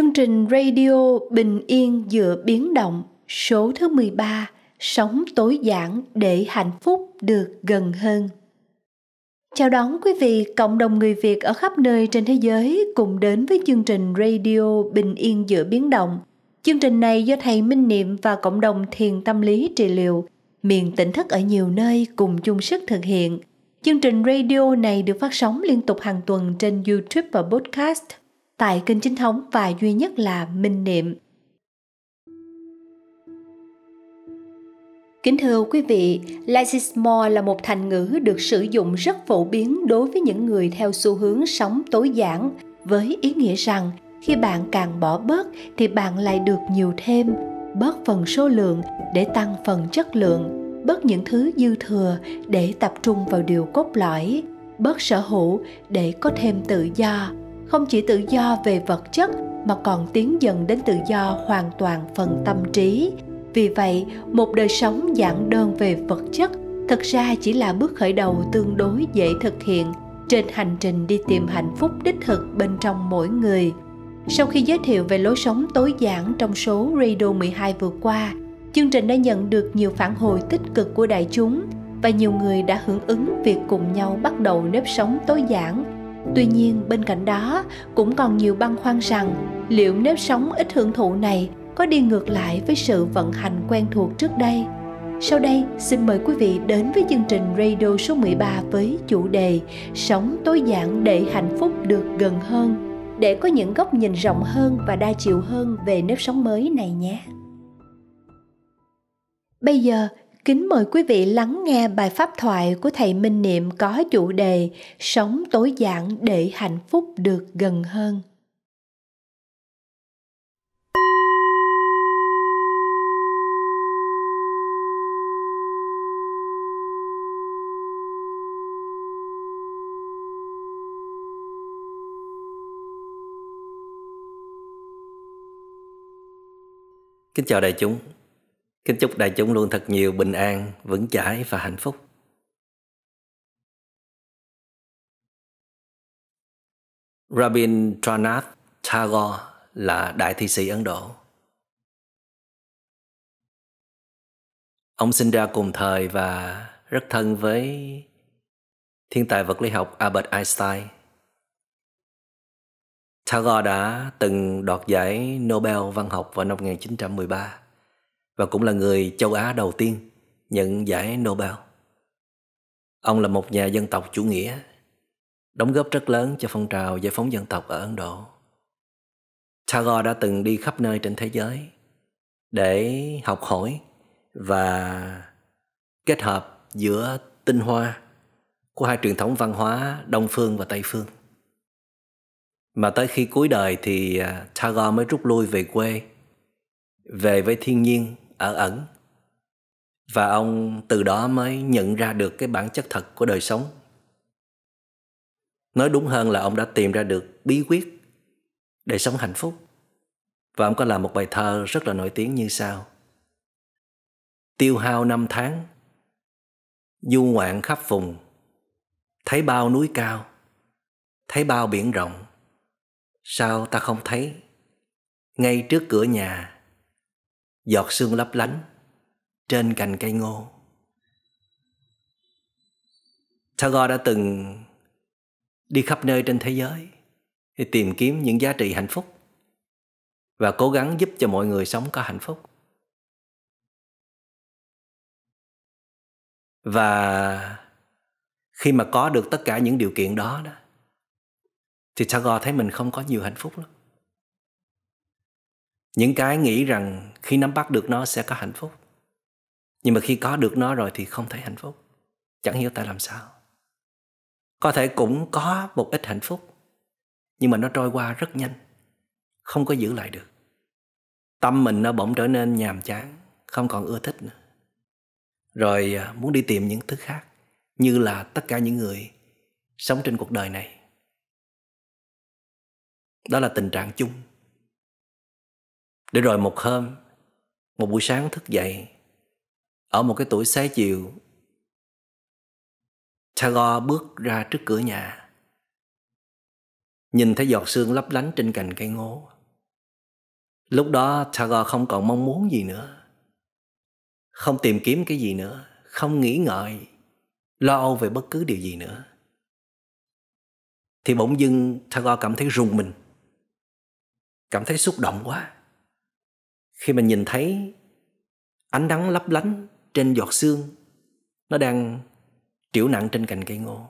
Chương trình radio Bình yên giữa biến động số thứ 13 Sống tối giản để hạnh phúc được gần hơn. Chào đón quý vị, cộng đồng người Việt ở khắp nơi trên thế giới cùng đến với chương trình radio Bình yên giữa biến động. Chương trình này do thầy Minh Niệm và cộng đồng thiền tâm lý trị liệu miền tỉnh thức ở nhiều nơi cùng chung sức thực hiện. Chương trình radio này được phát sóng liên tục hàng tuần trên YouTube và podcast tại kênh chính thống và duy nhất là Minh Niệm. Kính thưa quý vị, Lysismore là một thành ngữ được sử dụng rất phổ biến đối với những người theo xu hướng sống tối giản với ý nghĩa rằng khi bạn càng bỏ bớt thì bạn lại được nhiều thêm, bớt phần số lượng để tăng phần chất lượng, bớt những thứ dư thừa để tập trung vào điều cốt lõi, bớt sở hữu để có thêm tự do, không chỉ tự do về vật chất mà còn tiến dần đến tự do hoàn toàn phần tâm trí. Vì vậy một đời sống giản đơn về vật chất thực ra chỉ là bước khởi đầu tương đối dễ thực hiện trên hành trình đi tìm hạnh phúc đích thực bên trong mỗi người. Sau khi giới thiệu về lối sống tối giản trong số Radio 12 vừa qua, chương trình đã nhận được nhiều phản hồi tích cực của đại chúng và nhiều người đã hưởng ứng việc cùng nhau bắt đầu nếp sống tối giản tuy nhiên, bên cạnh đó, cũng còn nhiều băn khoăn rằng liệu nếp sống ít hưởng thụ này có đi ngược lại với sự vận hành quen thuộc trước đây sau đây, xin mời quý vị đến với chương trình radio số 13 với chủ đề Sống tối giản để hạnh phúc được gần hơn để có những góc nhìn rộng hơn và đa chiều hơn về nếp sống mới này nhé. Bây giờ Kính mời quý vị lắng nghe bài pháp thoại của thầy Minh Niệm có chủ đề Sống tối giản để hạnh phúc được gần hơn. Kính chào đại chúng. Kính chúc đại chúng luôn thật nhiều bình an, vững chãi và hạnh phúc. Rabindranath Tagore là đại thi sĩ Ấn Độ. Ông sinh ra cùng thời và rất thân với thiên tài vật lý học Albert Einstein. Tagore đã từng đoạt giải Nobel văn học vào năm 1913 và cũng là người châu Á đầu tiên nhận giải Nobel. Ông là một nhà dân tộc chủ nghĩa, đóng góp rất lớn cho phong trào giải phóng dân tộc ở Ấn Độ. Tagore đã từng đi khắp nơi trên thế giới để học hỏi và kết hợp giữa tinh hoa của hai truyền thống văn hóa Đông phương và Tây phương. Mà tới khi cuối đời thì à, Tagore mới rút lui về quê, về với thiên nhiên ở ẩn. Và ông từ đó mới nhận ra được cái bản chất thật của đời sống. Nói đúng hơn là ông đã tìm ra được bí quyết để sống hạnh phúc. Và ông có làm một bài thơ rất là nổi tiếng như sau. Tiêu hao năm tháng, du ngoạn khắp vùng, thấy bao núi cao, thấy bao biển rộng. Sao ta không thấy? Ngay trước cửa nhà giọt sương lấp lánh trên cành cây ngô. Tagore đã từng đi khắp nơi trên thế giới để tìm kiếm những giá trị hạnh phúc và cố gắng giúp cho mọi người sống có hạnh phúc. Và khi mà có được tất cả những điều kiện đó đó, thì Tagore thấy mình không có nhiều hạnh phúc lắm những cái nghĩ rằng khi nắm bắt được nó sẽ có hạnh phúc. Nhưng mà khi có được nó rồi thì không thấy hạnh phúc. Chẳng hiểu tại làm sao. Có thể cũng có một ít hạnh phúc, nhưng mà nó trôi qua rất nhanh, không có giữ lại được. Tâm mình nó bỗng trở nên nhàm chán, không còn ưa thích nữa. Rồi à, muốn đi tìm những thứ khác, như là tất cả những người sống trên cuộc đời này. Đó là tình trạng chung để rồi một hôm, một buổi sáng thức dậy, ở một cái tuổi xế chiều, Tagore bước ra trước cửa nhà. Nhìn thấy giọt sương lấp lánh trên cành cây ngô. lúc đó Tagore không còn mong muốn gì nữa không tìm kiếm cái gì nữa không nghĩ ngợi lo âu về bất cứ điều gì nữa thì bỗng dưng Tagore cảm thấy rùng mình cảm thấy xúc động quá khi mình nhìn thấy ánh nắng lấp lánh trên giọt sương, nó đang triểu nặng trên cành cây ngô.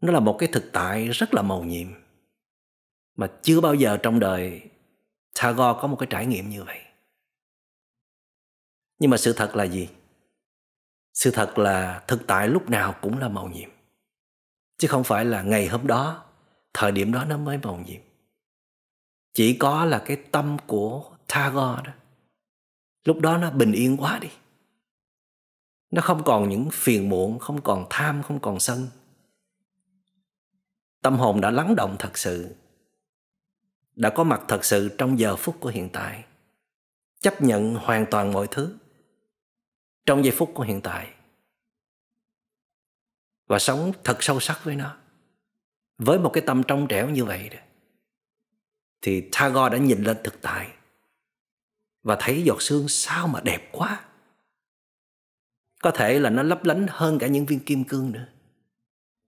Nó là một cái thực tại rất là màu nhiệm, mà chưa bao giờ trong đời Tagore có một cái trải nghiệm như vậy. Nhưng mà sự thật là gì? Sự thật là thực tại lúc nào cũng là màu nhiệm, chứ không phải là ngày hôm đó, thời điểm đó nó mới màu nhiệm chỉ có là cái tâm của Tagore đó. Lúc đó nó bình yên quá đi. Nó không còn những phiền muộn, không còn tham, không còn sân. Tâm hồn đã lắng động thật sự. Đã có mặt thật sự trong giờ phút của hiện tại. Chấp nhận hoàn toàn mọi thứ trong giây phút của hiện tại. Và sống thật sâu sắc với nó. Với một cái tâm trong trẻo như vậy đó thì Tagore đã nhìn lên thực tại và thấy giọt sương sao mà đẹp quá. Có thể là nó lấp lánh hơn cả những viên kim cương nữa.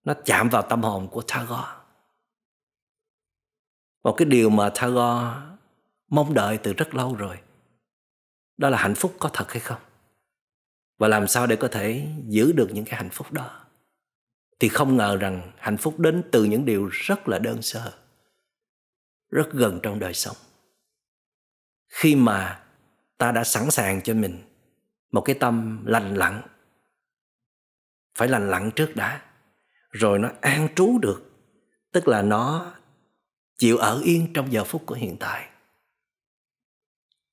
Nó chạm vào tâm hồn của Tagore. Một cái điều mà Tagore mong đợi từ rất lâu rồi, đó là hạnh phúc có thật hay không? Và làm sao để có thể giữ được những cái hạnh phúc đó? Thì không ngờ rằng hạnh phúc đến từ những điều rất là đơn sơ rất gần trong đời sống. Khi mà ta đã sẵn sàng cho mình một cái tâm lành lặn, phải lành lặn trước đã, rồi nó an trú được, tức là nó chịu ở yên trong giờ phút của hiện tại.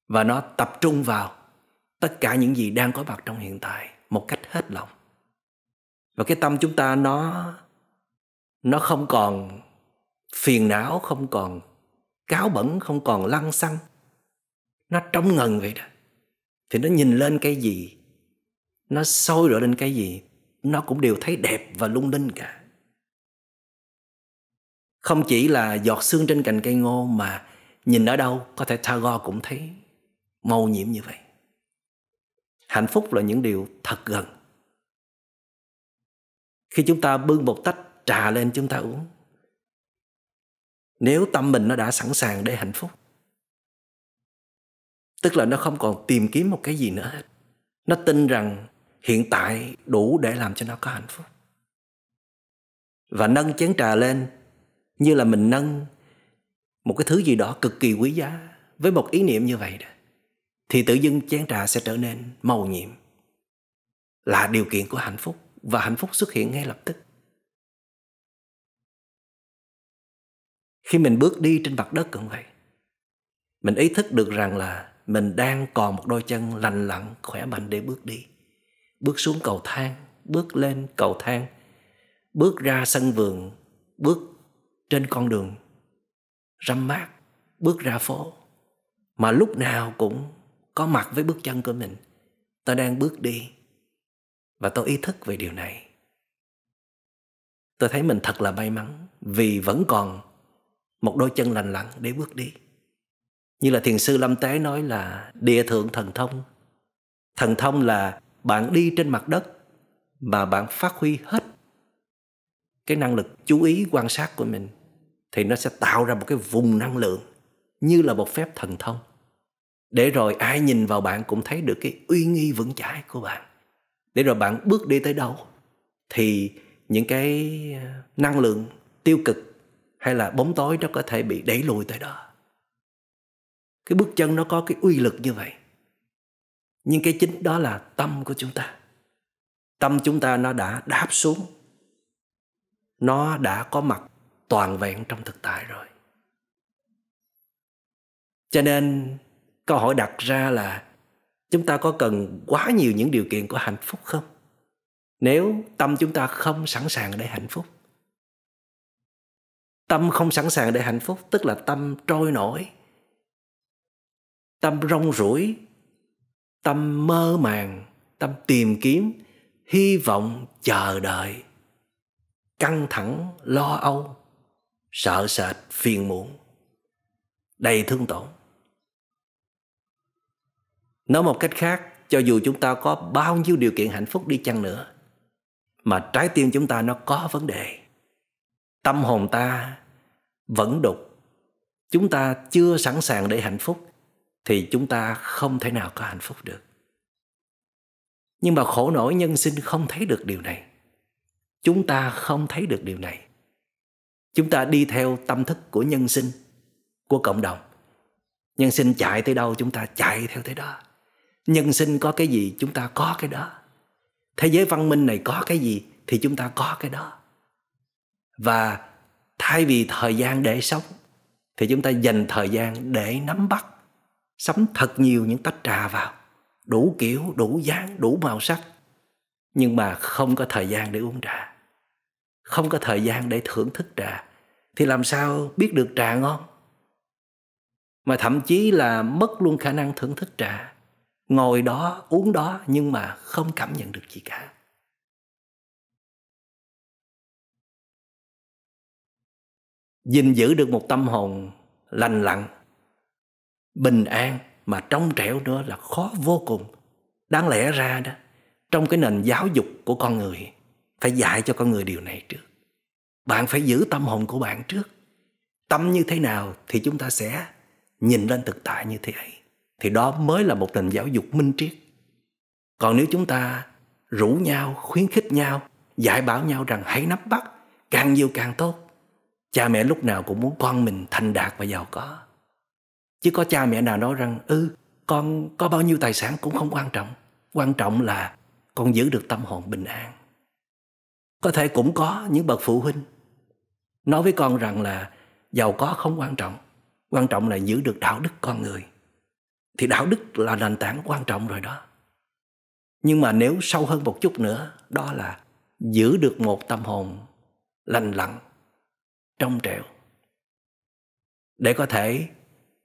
Và nó tập trung vào tất cả những gì đang có mặt trong hiện tại một cách hết lòng. Và cái tâm chúng ta nó nó không còn phiền não, không còn cáo bẩn không còn lăng xăng. Nó trong ngần vậy đó. Thì nó nhìn lên cái gì? Nó sôi rửa lên cái gì? Nó cũng đều thấy đẹp và lung linh cả. Không chỉ là giọt sương trên cành cây ngô mà nhìn ở đâu có thể Tagore cũng thấy màu nhiệm như vậy. Hạnh phúc là những điều thật gần. Khi chúng ta bưng một tách trà lên chúng ta uống nếu tâm mình nó đã sẵn sàng để hạnh phúc, tức là nó không còn tìm kiếm một cái gì nữa hết. Nó tin rằng hiện tại đủ để làm cho nó có hạnh phúc. Và nâng chén trà lên, như là mình nâng một cái thứ gì đó cực kỳ quý giá với một ý niệm như vậy đó, thì tự dưng chén trà sẽ trở nên màu nhiệm, là điều kiện của hạnh phúc. Và hạnh phúc xuất hiện ngay lập tức. Khi mình bước đi trên mặt đất cũng vậy. Mình ý thức được rằng là mình đang còn một đôi chân lành lặn, khỏe mạnh để bước đi. Bước xuống cầu thang, bước lên cầu thang, bước ra sân vườn, bước trên con đường râm mát, bước ra phố. Mà lúc nào cũng có mặt với bước chân của mình. Tôi đang bước đi và tôi ý thức về điều này. Tôi thấy mình thật là may mắn vì vẫn còn một đôi chân lành lặn để bước đi. Như là thiền sư lâm tế nói là địa thượng thần thông. Thần thông là bạn đi trên mặt đất mà bạn phát huy hết cái năng lực chú ý quan sát của mình thì nó sẽ tạo ra một cái vùng năng lượng như là một phép thần thông. Để rồi ai nhìn vào bạn cũng thấy được cái uy nghi vững chãi của bạn. Để rồi bạn bước đi tới đâu thì những cái ờ, năng lượng tiêu cực hay là bóng tối nó có thể bị đẩy lùi tới đó. Cái bước chân nó có cái uy lực như vậy. Nhưng cái chính đó là tâm của chúng ta. Tâm chúng ta nó đã đáp xuống. Nó đã có mặt toàn vẹn trong thực tại rồi. Cho nên, câu hỏi đặt ra là chúng ta có cần quá nhiều những điều kiện của hạnh phúc không? Nếu tâm chúng ta không sẵn sàng để hạnh phúc tâm không sẵn sàng để hạnh phúc, tức là tâm trôi nổi, tâm rong rủi tâm mơ màng, tâm tìm kiếm, hy vọng, chờ đợi, căng thẳng, lo âu, sợ sệt, phiền muộn. Đầy thương tổn. Nói một cách khác, cho dù chúng ta có bao nhiêu điều kiện hạnh phúc đi chăng nữa, mà trái tim chúng ta nó có vấn đề tâm hồn ta vẫn đục. Chúng ta chưa sẵn sàng để hạnh phúc thì chúng ta không thể nào có hạnh phúc được. Nhưng mà khổ nổi nhân sinh không thấy được điều này. Chúng ta không thấy được điều này. Chúng ta đi theo tâm thức của nhân sinh, của cộng đồng. Nhân sinh chạy tới đâu chúng ta chạy theo tới đó. Nhân sinh có cái gì chúng ta có cái đó. Thế giới văn minh này có cái gì thì chúng ta có cái đó và thay vì thời gian để sống, thì chúng ta dành thời gian để nắm bắt sắm thật nhiều những tách trà vào, đủ kiểu, đủ dáng, đủ màu sắc. Nhưng mà không có thời gian để uống trà, không có thời gian để thưởng thức trà, thì làm sao biết được trà ngon? Mà thậm chí là mất luôn khả năng thưởng thức trà, ngồi đó, uống đó nhưng mà không cảm nhận được gì cả. Gìn giữ được một tâm hồn lành lặn, bình an mà trong trẻo nữa là khó vô cùng. Đáng lẽ ra đó, trong cái nền giáo dục của con người, phải dạy cho con người điều này trước. Bạn phải giữ tâm hồn của bạn trước. Tâm như thế nào thì chúng ta sẽ nhìn lên thực tại như thế ấy. Thì đó mới là một nền giáo dục minh triết. Còn nếu chúng ta rủ nhau, khuyến khích nhau, dạy bảo nhau rằng hãy nắm bắt, càng nhiều càng tốt cha mẹ lúc nào cũng muốn con mình thành đạt và giàu có. Chứ có cha mẹ nào nói rằng ừ con có bao nhiêu tài sản cũng không quan trọng. Quan trọng là con giữ được tâm hồn bình an. Có thể cũng có những bậc phụ huynh nói với con rằng là giàu có không quan trọng quan trọng là giữ được đạo đức con người. Thì đạo đức là nền tảng quan trọng rồi đó. Nhưng mà nếu sâu hơn một chút nữa, đó là giữ được một tâm hồn lành lặn trong trẻo. Để có thể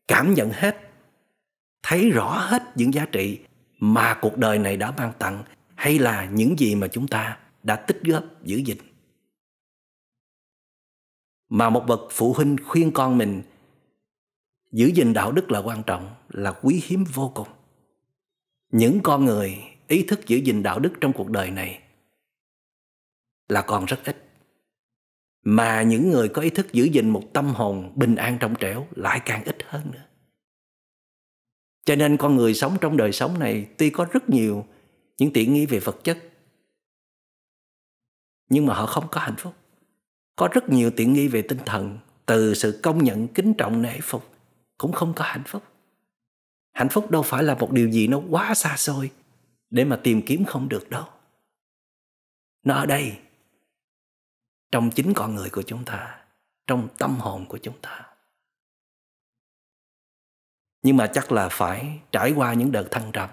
cảm nhận hết, thấy rõ hết những giá trị mà cuộc đời này đã ban tặng hay là những gì mà chúng ta đã tích góp giữ gìn. Mà một bậc phụ huynh khuyên con mình giữ gìn đạo đức là quan trọng, là quý hiếm vô cùng. Những con người ý thức giữ gìn đạo đức trong cuộc đời này là còn rất ít mà những người có ý thức giữ gìn một tâm hồn bình an trong trẻo lại càng ít hơn nữa. Cho nên con người sống trong đời sống này tuy có rất nhiều những tiện nghi về vật chất, nhưng mà họ không có hạnh phúc. Có rất nhiều tiện nghi về tinh thần, từ sự công nhận, kính trọng, nể phục cũng không có hạnh phúc. Hạnh phúc đâu phải là một điều gì nó quá xa xôi để mà tìm kiếm không được đâu. Nó ở đây trong chính con người của chúng ta, trong tâm hồn của chúng ta. Nhưng mà chắc là phải trải qua những đợt thăng trầm,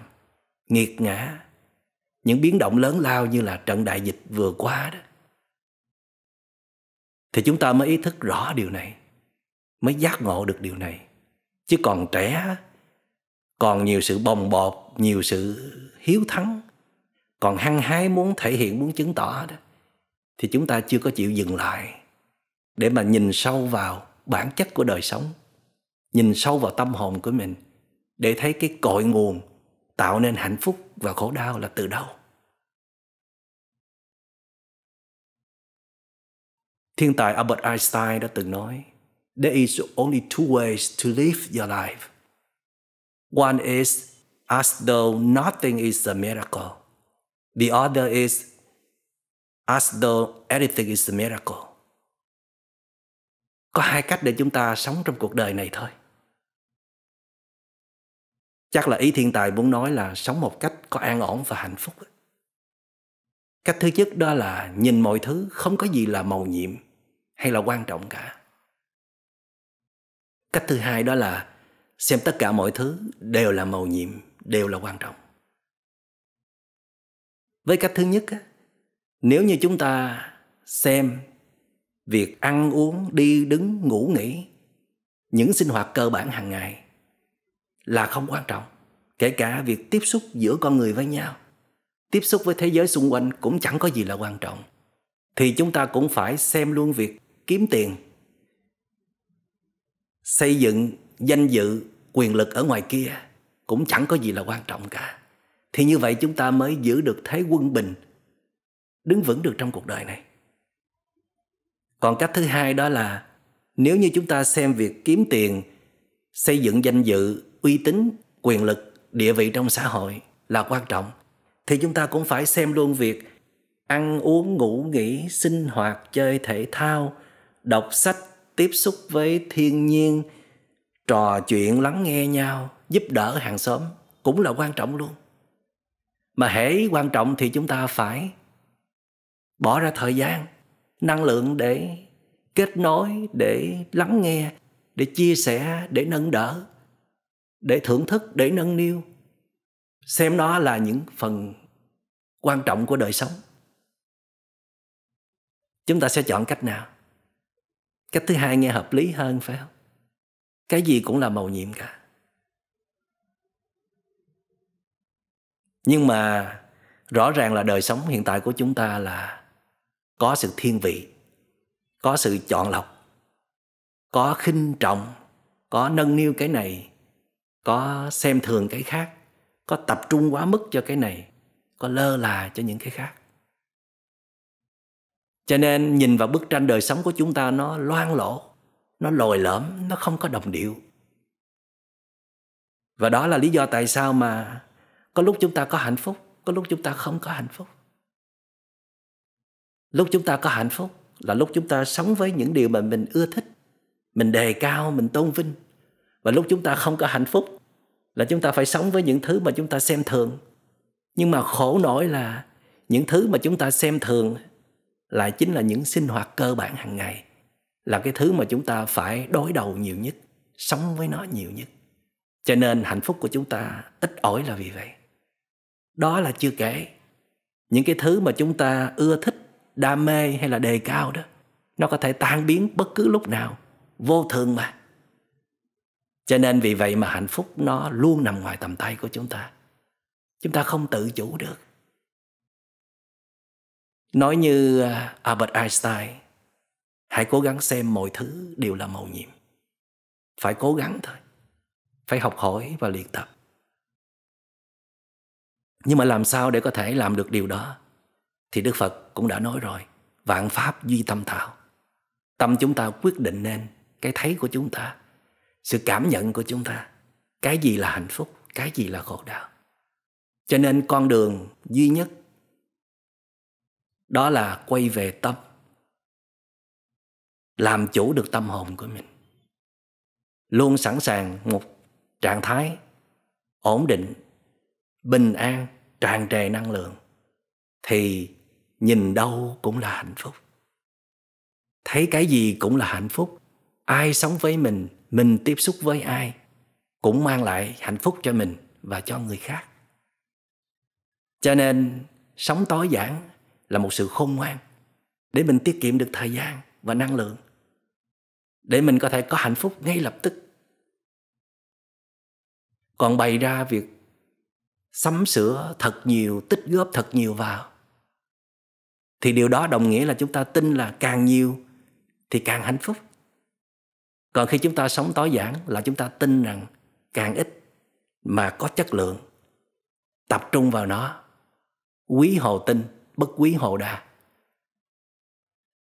nghiệt ngã, những biến động lớn lao như là trận đại dịch vừa qua đó. Thì chúng ta mới ý thức rõ điều này, mới giác ngộ được điều này. Chứ còn trẻ, còn nhiều sự bồng bột, nhiều sự hiếu thắng, còn hăng hái muốn thể hiện, muốn chứng tỏ đó thì chúng ta chưa có chịu dừng lại để mà nhìn sâu vào bản chất của đời sống, nhìn sâu vào tâm hồn của mình để thấy cái cội nguồn tạo nên hạnh phúc và khổ đau là từ đâu. Thiên tài albert einstein đã từng nói, there is only two ways to live your life. One is as though nothing is a miracle. The other is as though everything is a miracle. Có hai cách để chúng ta sống trong cuộc đời này thôi. Chắc là ý thiên tài muốn nói là sống một cách có an ổn và hạnh phúc. Cách thứ nhất đó là nhìn mọi thứ không có gì là màu nhiệm hay là quan trọng cả. Cách thứ hai đó là xem tất cả mọi thứ đều là màu nhiệm, đều là quan trọng. Với cách thứ nhất á, nếu như chúng ta xem việc ăn uống, đi đứng, ngủ, nghỉ, những sinh hoạt cơ bản hàng ngày là không quan trọng. Kể cả việc tiếp xúc giữa con người với nhau, tiếp xúc với thế giới xung quanh cũng chẳng có gì là quan trọng. Thì chúng ta cũng phải xem luôn việc kiếm tiền, xây dựng danh dự, quyền lực ở ngoài kia cũng chẳng có gì là quan trọng cả. Thì như vậy chúng ta mới giữ được thế quân bình đứng vững được trong cuộc đời này. Còn cách thứ hai đó là nếu như chúng ta xem việc kiếm tiền, xây dựng danh dự, uy tín, quyền lực, địa vị trong xã hội là quan trọng, thì chúng ta cũng phải xem luôn việc ăn, uống, ngủ, nghỉ, sinh hoạt, chơi thể thao, đọc sách, tiếp xúc với thiên nhiên, trò chuyện, lắng nghe nhau, giúp đỡ hàng xóm cũng là quan trọng luôn. Mà hễ quan trọng thì chúng ta phải bỏ ra thời gian, năng lượng để kết nối, để lắng nghe, để chia sẻ, để nâng đỡ, để thưởng thức, để nâng niu. Xem nó là những phần quan trọng của đời sống. Chúng ta sẽ chọn cách nào? Cách thứ hai nghe hợp lý hơn, phải không? Cái gì cũng là màu nhiệm cả. Nhưng mà rõ ràng là đời sống hiện tại của chúng ta là có sự thiên vị, có sự chọn lọc, có khinh trọng, có nâng niu cái này, có xem thường cái khác, có tập trung quá mức cho cái này, có lơ là cho những cái khác. Cho nên nhìn vào bức tranh đời sống của chúng ta, nó loang lổ, nó lồi lõm, nó không có đồng điệu. Và đó là lý do tại sao mà có lúc chúng ta có hạnh phúc, có lúc chúng ta không có hạnh phúc lúc chúng ta có hạnh phúc là lúc chúng ta sống với những điều mà mình ưa thích. Mình đề cao, mình tôn vinh. Và lúc chúng ta không có hạnh phúc là chúng ta phải sống với những thứ mà chúng ta xem thường. Nhưng mà khổ nổi là những thứ mà chúng ta xem thường lại chính là những sinh hoạt cơ bản hàng ngày, là cái thứ mà chúng ta phải đối đầu nhiều nhất, sống với nó nhiều nhất. Cho nên hạnh phúc của chúng ta ít ỏi là vì vậy. Đó là chưa kể những cái thứ mà chúng ta ưa thích đam mê hay là đề cao đó, nó có thể tan biến bất cứ lúc nào. Vô thường mà. Cho nên vì vậy mà hạnh phúc nó luôn nằm ngoài tầm tay của chúng ta. Chúng ta không tự chủ được. Nói như à, albert einstein, hãy cố gắng xem mọi thứ đều là màu nhiệm. Phải cố gắng thôi. Phải học hỏi và luyện tập. Nhưng mà làm sao để có thể làm được điều đó? Thì đức phật cũng đã nói rồi, vạn pháp duy tâm tạo tâm chúng ta quyết định nên cái thấy của chúng ta, sự cảm nhận của chúng ta. Cái gì là hạnh phúc, cái gì là khổ đau. Cho nên con đường duy nhất, đó là quay về tâm. Làm chủ được tâm hồn của mình. Luôn sẵn sàng một trạng thái ổn định, bình an, tràn trề năng lượng. Thì nhìn đâu cũng là hạnh phúc. Thấy cái gì cũng là hạnh phúc. Ai sống với mình mình tiếp xúc với ai cũng mang lại hạnh phúc cho mình và cho người khác. Cho nên, sống tối giản là một sự khôn ngoan để mình tiết kiệm được thời gian và năng lượng, để mình có thể có hạnh phúc ngay lập tức. Còn bày ra việc sắm sửa thật nhiều, tích góp thật nhiều vào thì điều đó đồng nghĩa là chúng ta tin là càng nhiều thì càng hạnh phúc. Còn khi chúng ta sống tối giản là chúng ta tin rằng càng ít mà có chất lượng. Tập trung vào nó. Quý hồ tinh, bất quý hồ đa.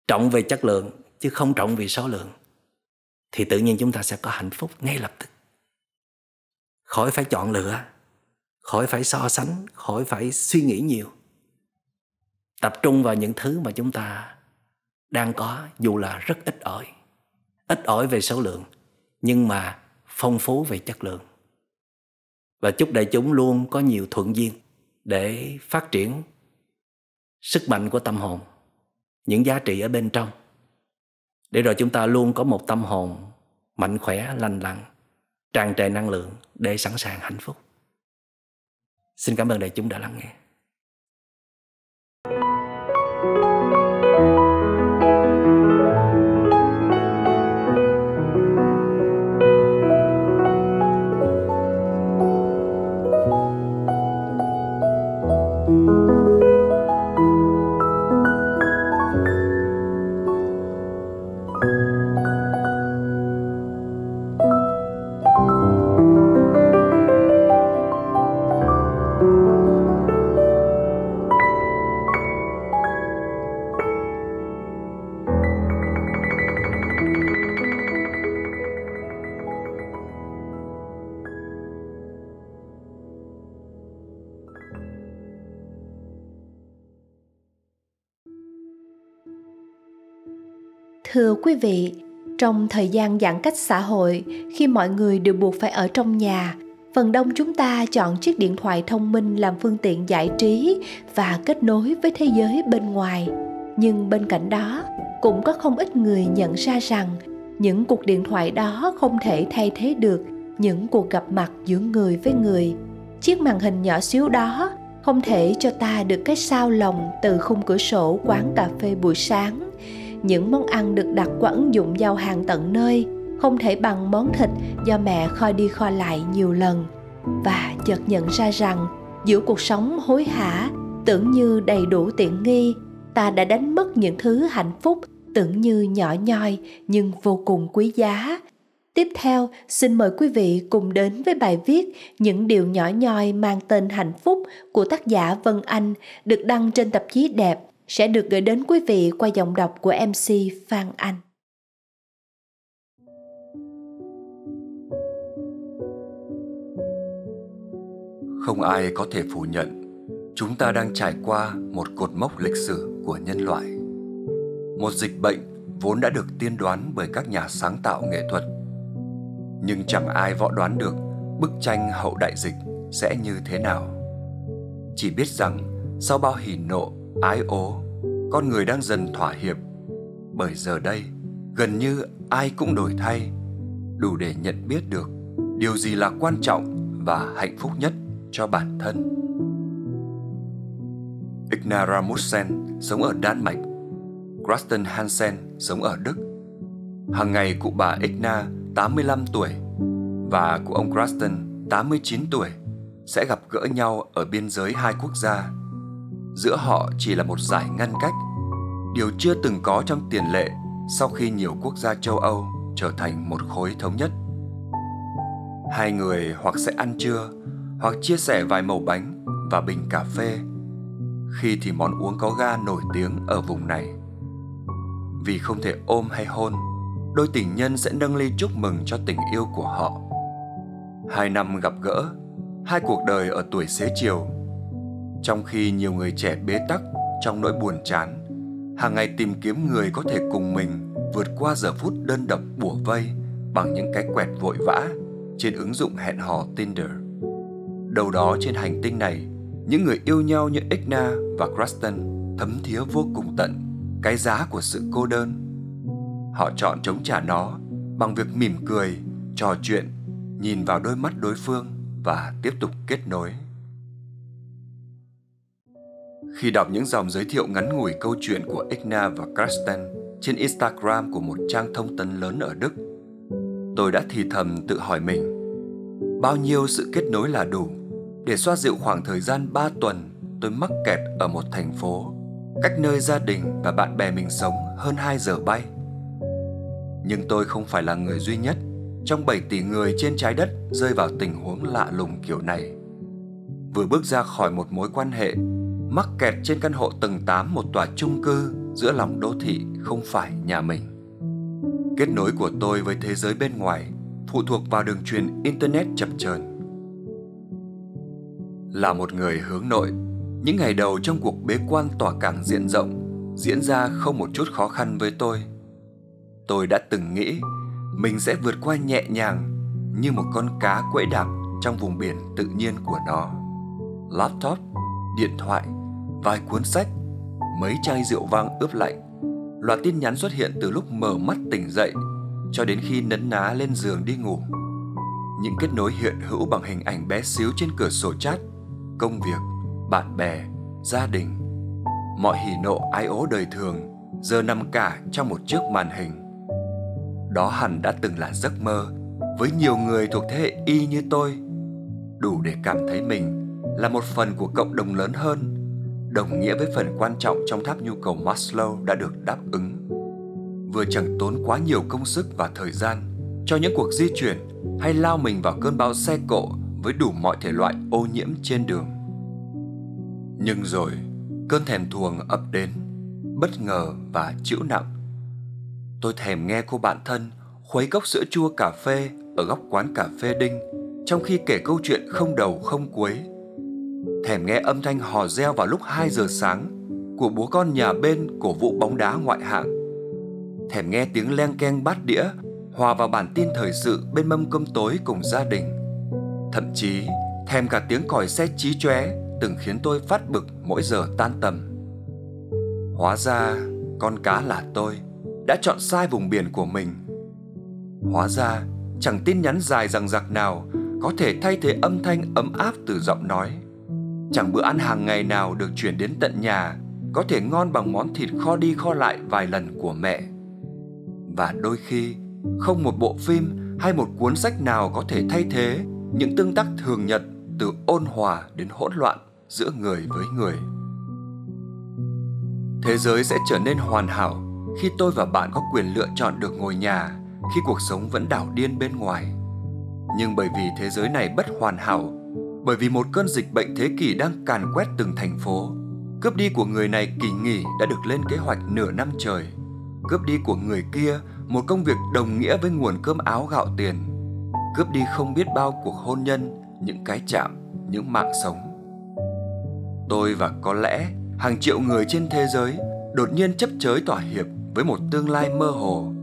Trọng về chất lượng chứ không trọng về số lượng thì tự nhiên chúng ta sẽ có hạnh phúc ngay lập tức. Khỏi phải chọn lựa, khỏi phải so sánh, khỏi phải suy nghĩ nhiều tập trung vào những thứ mà chúng ta đang có, dù là rất ít ỏi. Ít ỏi về số lượng, nhưng mà phong phú về chất lượng. Và chúc đại chúng luôn có nhiều thuận duyên để phát triển sức mạnh của tâm hồn, những giá trị ở bên trong. Để rồi chúng ta luôn có một tâm hồn mạnh khỏe, lành lặn, tràn trề năng lượng để sẵn sàng hạnh phúc. Xin cảm ơn đại chúng đã lắng nghe. Thưa quý vị, trong thời gian giãn cách xã hội, khi mọi người đều buộc phải ở trong nhà, phần đông chúng ta chọn chiếc điện thoại thông minh làm phương tiện giải trí và kết nối với thế giới bên ngoài. Nhưng bên cạnh đó, cũng có không ít người nhận ra rằng những cuộc điện thoại đó không thể thay thế được những cuộc gặp mặt giữa người với người chiếc màn hình nhỏ xíu đó không thể cho ta được cái sao lòng từ khung cửa sổ quán cà phê buổi sáng những món ăn được đặt qua ứng dụng giao hàng tận nơi, không thể bằng món thịt do mẹ kho đi kho lại nhiều lần. Và chợt nhận ra rằng, giữa cuộc sống hối hả, tưởng như đầy đủ tiện nghi, ta đã đánh mất những thứ hạnh phúc tưởng như nhỏ nhoi nhưng vô cùng quý giá. Tiếp theo, xin mời quý vị cùng đến với bài viết những điều nhỏ nhoi mang tên hạnh phúc của tác giả vân anh được đăng trên tạp chí đẹp sẽ được gửi đến quý vị qua giọng đọc của mc phan anh. Không ai có thể phủ nhận, chúng ta đang trải qua một cột mốc lịch sử của nhân loại. Một dịch bệnh vốn đã được tiên đoán bởi các nhà sáng tạo nghệ thuật. Nhưng chẳng ai võ đoán được bức tranh hậu đại dịch sẽ như thế nào. Chỉ biết rằng sau bao hỉ nộ ái ố, con người đang dần thỏa hiệp bởi giờ đây, gần như ai cũng đổi thay, đủ để nhận biết được điều gì là quan trọng và hạnh phúc nhất cho bản thân Ignar Rasmussen sống ở Đan Mạch Kristen Hansen sống ở Đức Hàng ngày cụ bà Igna 85 tuổi và cụ ông Kristen 89 tuổi sẽ gặp gỡ nhau ở biên giới hai quốc gia. Giữa họ chỉ là một giải ngăn cách, điều chưa từng có trong tiền lệ sau khi nhiều quốc gia châu Âu trở thành một khối thống nhất. Hai người hoặc sẽ ăn trưa, hoặc chia sẻ vài mẩu bánh và bình cà phê. Khi thì món uống có ga nổi tiếng ở vùng này vì không thể ôm hay hôn đôi tình nhân sẽ nâng ly chúc mừng cho tình yêu của họ hai năm gặp gỡ hai cuộc đời ở tuổi xế chiều trong khi nhiều người trẻ bế tắc trong nỗi buồn chán hàng ngày tìm kiếm người có thể cùng mình vượt qua giờ phút đơn độc bủa vây bằng những cái quẹt vội vã trên ứng dụng hẹn hò Tinder. Đầu đó trên hành tinh này, những người yêu nhau như Igna và Kristen thấm thía vô cùng tận cái giá của sự cô đơn họ chọn chống trả nó bằng việc mỉm cười trò chuyện nhìn vào đôi mắt đối phương và tiếp tục kết nối khi đọc những dòng giới thiệu ngắn ngủi câu chuyện của Igna và Karsten trên Instagram của một trang thông tấn lớn ở Đức, tôi đã thì thầm tự hỏi mình bao nhiêu sự kết nối là đủ để xoa dịu khoảng thời gian 3 tuần tôi mắc kẹt ở một thành phố cách nơi gia đình và bạn bè mình sống hơn 2 giờ bay. Nhưng tôi không phải là người duy nhất trong 7 tỷ người trên trái đất rơi vào tình huống lạ lùng kiểu này. Vừa bước ra khỏi một mối quan hệ, mắc kẹt trên căn hộ tầng 8 một tòa chung cư giữa lòng đô thị không phải nhà mình. Kết nối của tôi với thế giới bên ngoài phụ thuộc vào đường truyền internet chập chờn. Là một người hướng nội, những ngày đầu trong cuộc bế quan tỏa cảng diện rộng diễn ra không một chút khó khăn với tôi. Tôi đã từng nghĩ mình sẽ vượt qua nhẹ nhàng như một con cá quẫy đạp trong vùng biển tự nhiên của nó. Laptop, điện thoại, vài cuốn sách, mấy chai rượu vang ướp lạnh. Loạt tin nhắn xuất hiện từ lúc mở mắt tỉnh dậy cho đến khi nấn ná lên giường đi ngủ. Những kết nối hiện hữu bằng hình ảnh bé xíu trên cửa sổ chat, công việc, bạn bè, gia đình. Mọi hỉ nộ ái ố đời thường giờ nằm cả trong một chiếc màn hình. Đó hẳn đã từng là giấc mơ với nhiều người thuộc thế hệ y như tôi, đủ để cảm thấy mình là một phần của cộng đồng lớn hơn, đồng nghĩa với phần quan trọng trong tháp nhu cầu Maslow đã được đáp ứng. Vừa chẳng tốn quá nhiều công sức và thời gian cho những cuộc di chuyển hay lao mình vào cơn bão xe cộ với đủ mọi thể loại ô nhiễm trên đường. Nhưng rồi, cơn thèm thuồng ập đến, bất ngờ và chịu nặng. Tôi thèm nghe cô bạn thân khuấy cốc sữa chua cà phê ở góc quán cà phê đinh trong khi kể câu chuyện không đầu không cuối. Thèm nghe âm thanh hò reo vào lúc 2 giờ sáng của bố con nhà bên cổ vũ bóng đá ngoại hạng. thèm nghe tiếng leng keng bát đĩa hòa vào bản tin thời sự bên mâm cơm tối cùng gia đình. Thậm chí, thèm cả tiếng còi xe chí chóe từng khiến tôi phát bực mỗi giờ tan tầm. Hóa ra, con cá là tôi, đã chọn sai vùng biển của mình. Hóa ra, chẳng tin nhắn dài rằng giặc nào có thể thay thế âm thanh ấm áp từ giọng nói. Chẳng bữa ăn hàng ngày nào được chuyển đến tận nhà có thể ngon bằng món thịt kho đi kho lại vài lần của mẹ. Và đôi khi không một bộ phim hay một cuốn sách nào có thể thay thế những tương tác thường nhật từ ôn hòa đến hỗn loạn giữa người với người. Thế giới sẽ trở nên hoàn hảo khi tôi và bạn có quyền lựa chọn được ngồi nhà khi cuộc sống vẫn đảo điên bên ngoài. Nhưng bởi vì thế giới này bất hoàn hảo, bởi vì một cơn dịch bệnh thế kỷ đang càn quét từng thành phố, cướp đi của người này kỳ nghỉ đã được lên kế hoạch nửa năm trời, cướp đi của người kia một công việc đồng nghĩa với nguồn cơm áo gạo tiền, cướp đi không biết bao cuộc hôn nhân, những cái chạm, những mạng sống. Tôi và có lẽ hàng triệu người trên thế giới đột nhiên chấp chới tỏa hiệp với một tương lai mơ hồ,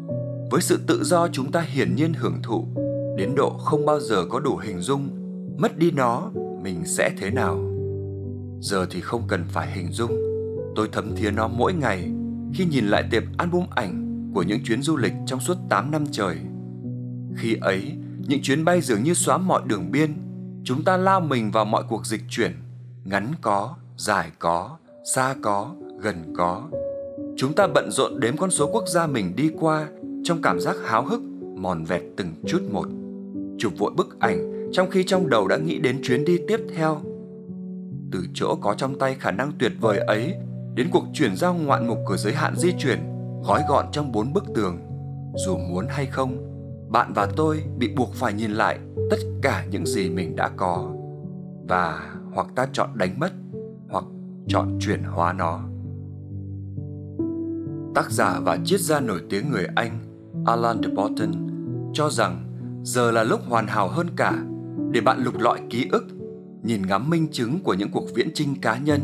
với sự tự do chúng ta hiển nhiên hưởng thụ đến độ không bao giờ có đủ hình dung mất đi nó mình sẽ thế nào. Giờ thì không cần phải hình dung, tôi thấm thía nó mỗi ngày khi nhìn lại tệp album ảnh của những chuyến du lịch trong suốt 8 năm trời. Khi ấy, những chuyến bay dường như xóa mọi đường biên, chúng ta lao mình vào mọi cuộc dịch chuyển, ngắn có, dài có, xa có, gần có. Chúng ta bận rộn đếm con số quốc gia mình đi qua trong cảm giác háo hức, mòn vẹt từng chút một. Chụp vội bức ảnh trong khi trong đầu đã nghĩ đến chuyến đi tiếp theo. Từ chỗ có trong tay khả năng tuyệt vời ấy, đến cuộc chuyển giao ngoạn mục của giới hạn di chuyển, gói gọn trong bốn bức tường. Dù muốn hay không, bạn và tôi bị buộc phải nhìn lại tất cả những gì mình đã có. Và, hoặc ta chọn đánh mất, hoặc chọn chuyển hóa nó. Tác giả và triết gia nổi tiếng người anh alan de botton, cho rằng giờ là lúc hoàn hảo hơn cả để bạn lục lọi ký ức nhìn ngắm minh chứng của những cuộc viễn chinh cá nhân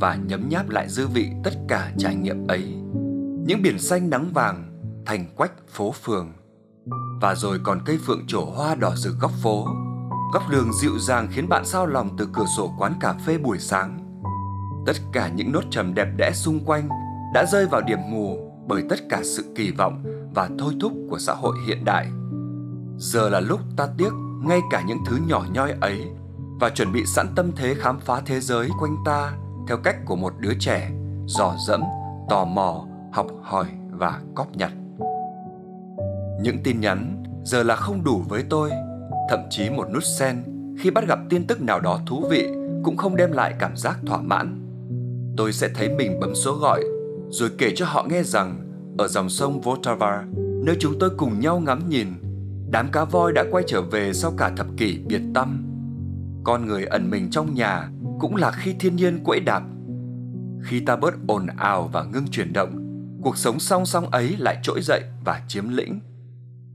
và nhấm nháp lại dư vị tất cả trải nghiệm ấy những biển xanh nắng vàng, thành quách phố phường. Và rồi còn cây phượng trổ hoa đỏ rực góc phố, góc đường dịu dàng khiến bạn sao lòng từ cửa sổ quán cà phê buổi sáng. Tất cả những nốt trầm đẹp đẽ xung quanh đã rơi vào điểm mù bởi tất cả sự kỳ vọng và thôi thúc của xã hội hiện đại. Giờ là lúc ta tiếc ngay cả những thứ nhỏ nhoi ấy và chuẩn bị sẵn tâm thế khám phá thế giới quanh ta theo cách của một đứa trẻ, dò dẫm, tò mò học hỏi và cóp nhặt. Những tin nhắn giờ là không đủ với tôi, thậm chí một nút sen khi bắt gặp tin tức nào đó thú vị cũng không đem lại cảm giác thỏa mãn. Tôi sẽ thấy mình bấm số gọi rồi kể cho họ nghe rằng ở dòng sông Votava, nơi chúng tôi cùng nhau ngắm nhìn, đám cá voi đã quay trở về sau cả thập kỷ biệt tâm. Con người ẩn mình trong nhà cũng là khi thiên nhiên quẫy đạp. Khi ta bớt ồn ào và ngưng chuyển động, cuộc sống song song ấy lại trỗi dậy và chiếm lĩnh.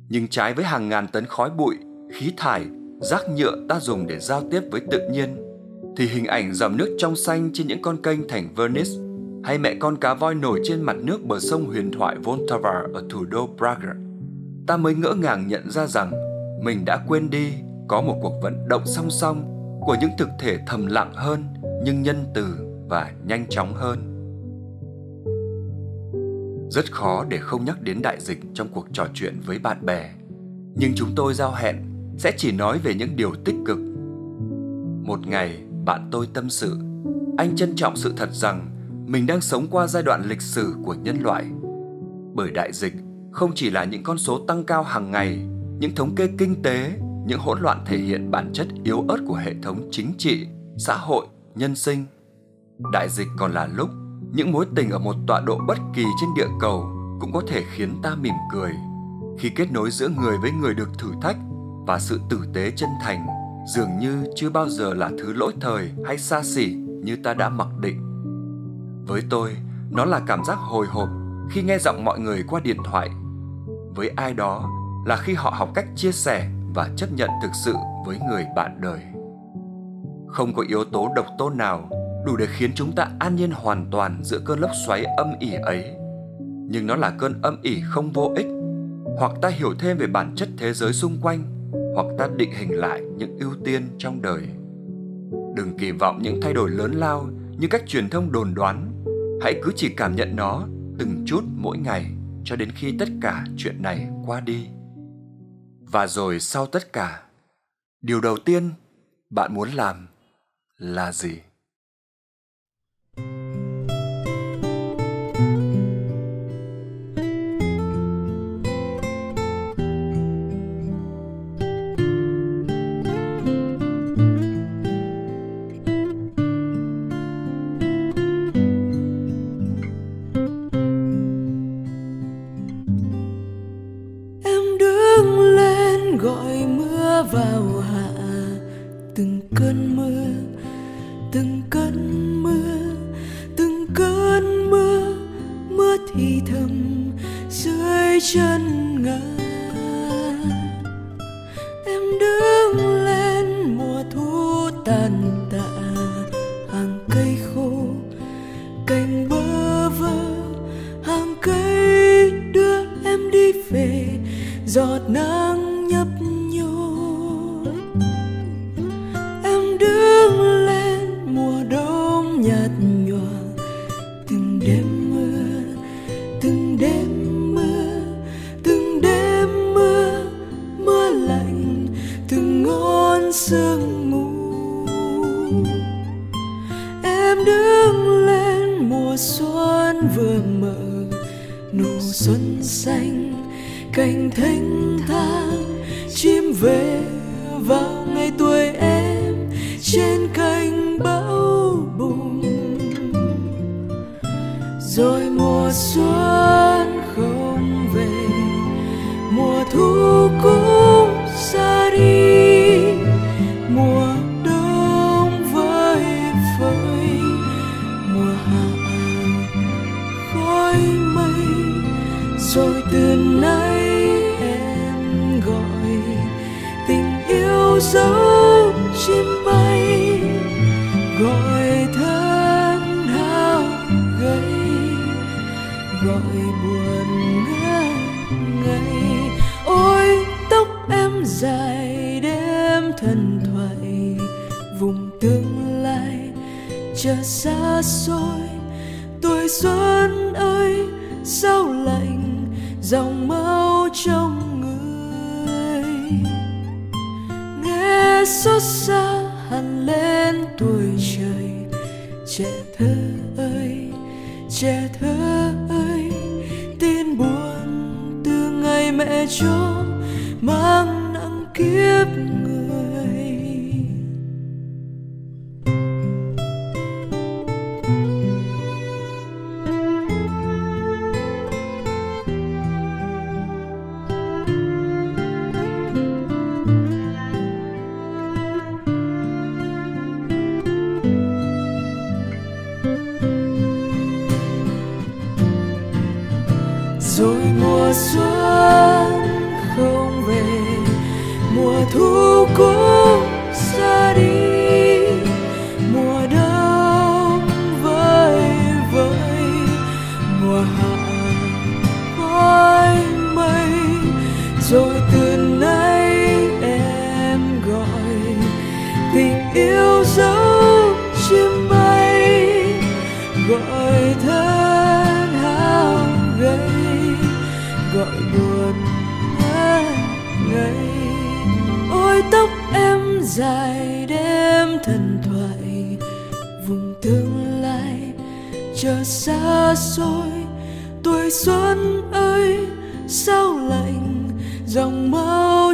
Nhưng trái với hàng ngàn tấn khói bụi, khí thải, rác nhựa ta dùng để giao tiếp với tự nhiên, thì hình ảnh dòng nước trong xanh trên những con kênh thành Venice hay mẹ con cá voi nổi trên mặt nước bờ sông huyền thoại Vltava ở thủ đô Prague, ta mới ngỡ ngàng nhận ra rằng mình đã quên đi có một cuộc vận động song song của những thực thể thầm lặng hơn nhưng nhân từ và nhanh chóng hơn rất khó để không nhắc đến đại dịch trong cuộc trò chuyện với bạn bè. Nhưng chúng tôi giao hẹn sẽ chỉ nói về những điều tích cực. Một ngày, bạn tôi tâm sự, anh trân trọng sự thật rằng mình đang sống qua giai đoạn lịch sử của nhân loại. Bởi đại dịch không chỉ là những con số tăng cao hàng ngày, những thống kê kinh tế, những hỗn loạn thể hiện bản chất yếu ớt của hệ thống chính trị, xã hội, nhân sinh. Đại dịch còn là lúc những mối tình ở một tọa độ bất kỳ trên địa cầu cũng có thể khiến ta mỉm cười. Khi kết nối giữa người với người được thử thách và sự tử tế chân thành dường như chưa bao giờ là thứ lỗi thời hay xa xỉ như ta đã mặc định. Với tôi nó là cảm giác hồi hộp khi nghe giọng mọi người qua điện thoại với ai đó là khi họ học cách chia sẻ và chấp nhận thực sự với người bạn đời. Không có yếu tố độc tôn nào đủ để khiến chúng ta an nhiên hoàn toàn giữa cơn lốc xoáy âm ỉ ấy. nhưng nó là cơn âm ỉ không vô ích, hoặc ta hiểu thêm về bản chất thế giới xung quanh, hoặc ta định hình lại những ưu tiên trong đời. Đừng kỳ vọng những thay đổi lớn lao như cách truyền thông đồn đoán. Hãy cứ chỉ cảm nhận nó từng chút mỗi ngày cho đến khi tất cả chuyện này qua đi. Và rồi sau tất cả, điều đầu tiên bạn muốn làm là gì? rồi từ nay em gọi tình yêu dấu chim bay, gọi thân hao gầy, gọi buồn ngát ngây. Ôi, tóc em dài, đêm thần thoại, vùng tương lai chờ xa xôi. Tuổi xuân ơi, sao dòng mơ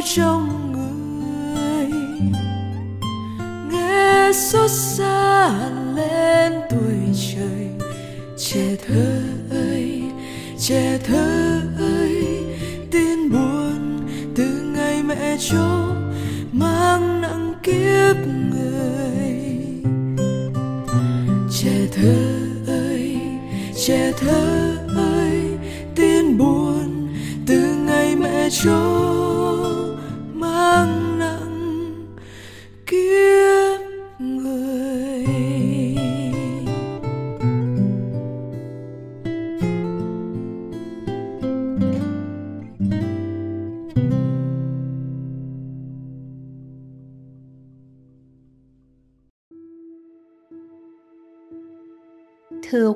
trong người. Nghe xót xa lên tuổi trời, trẻ thơ ơi trẻ thơ ơi tin buồn từ ngày mẹ cho, mang nặng kiếp người. Trẻ thơ ơi trẻ thơ ơi tin buồn từ ngày mẹ cho.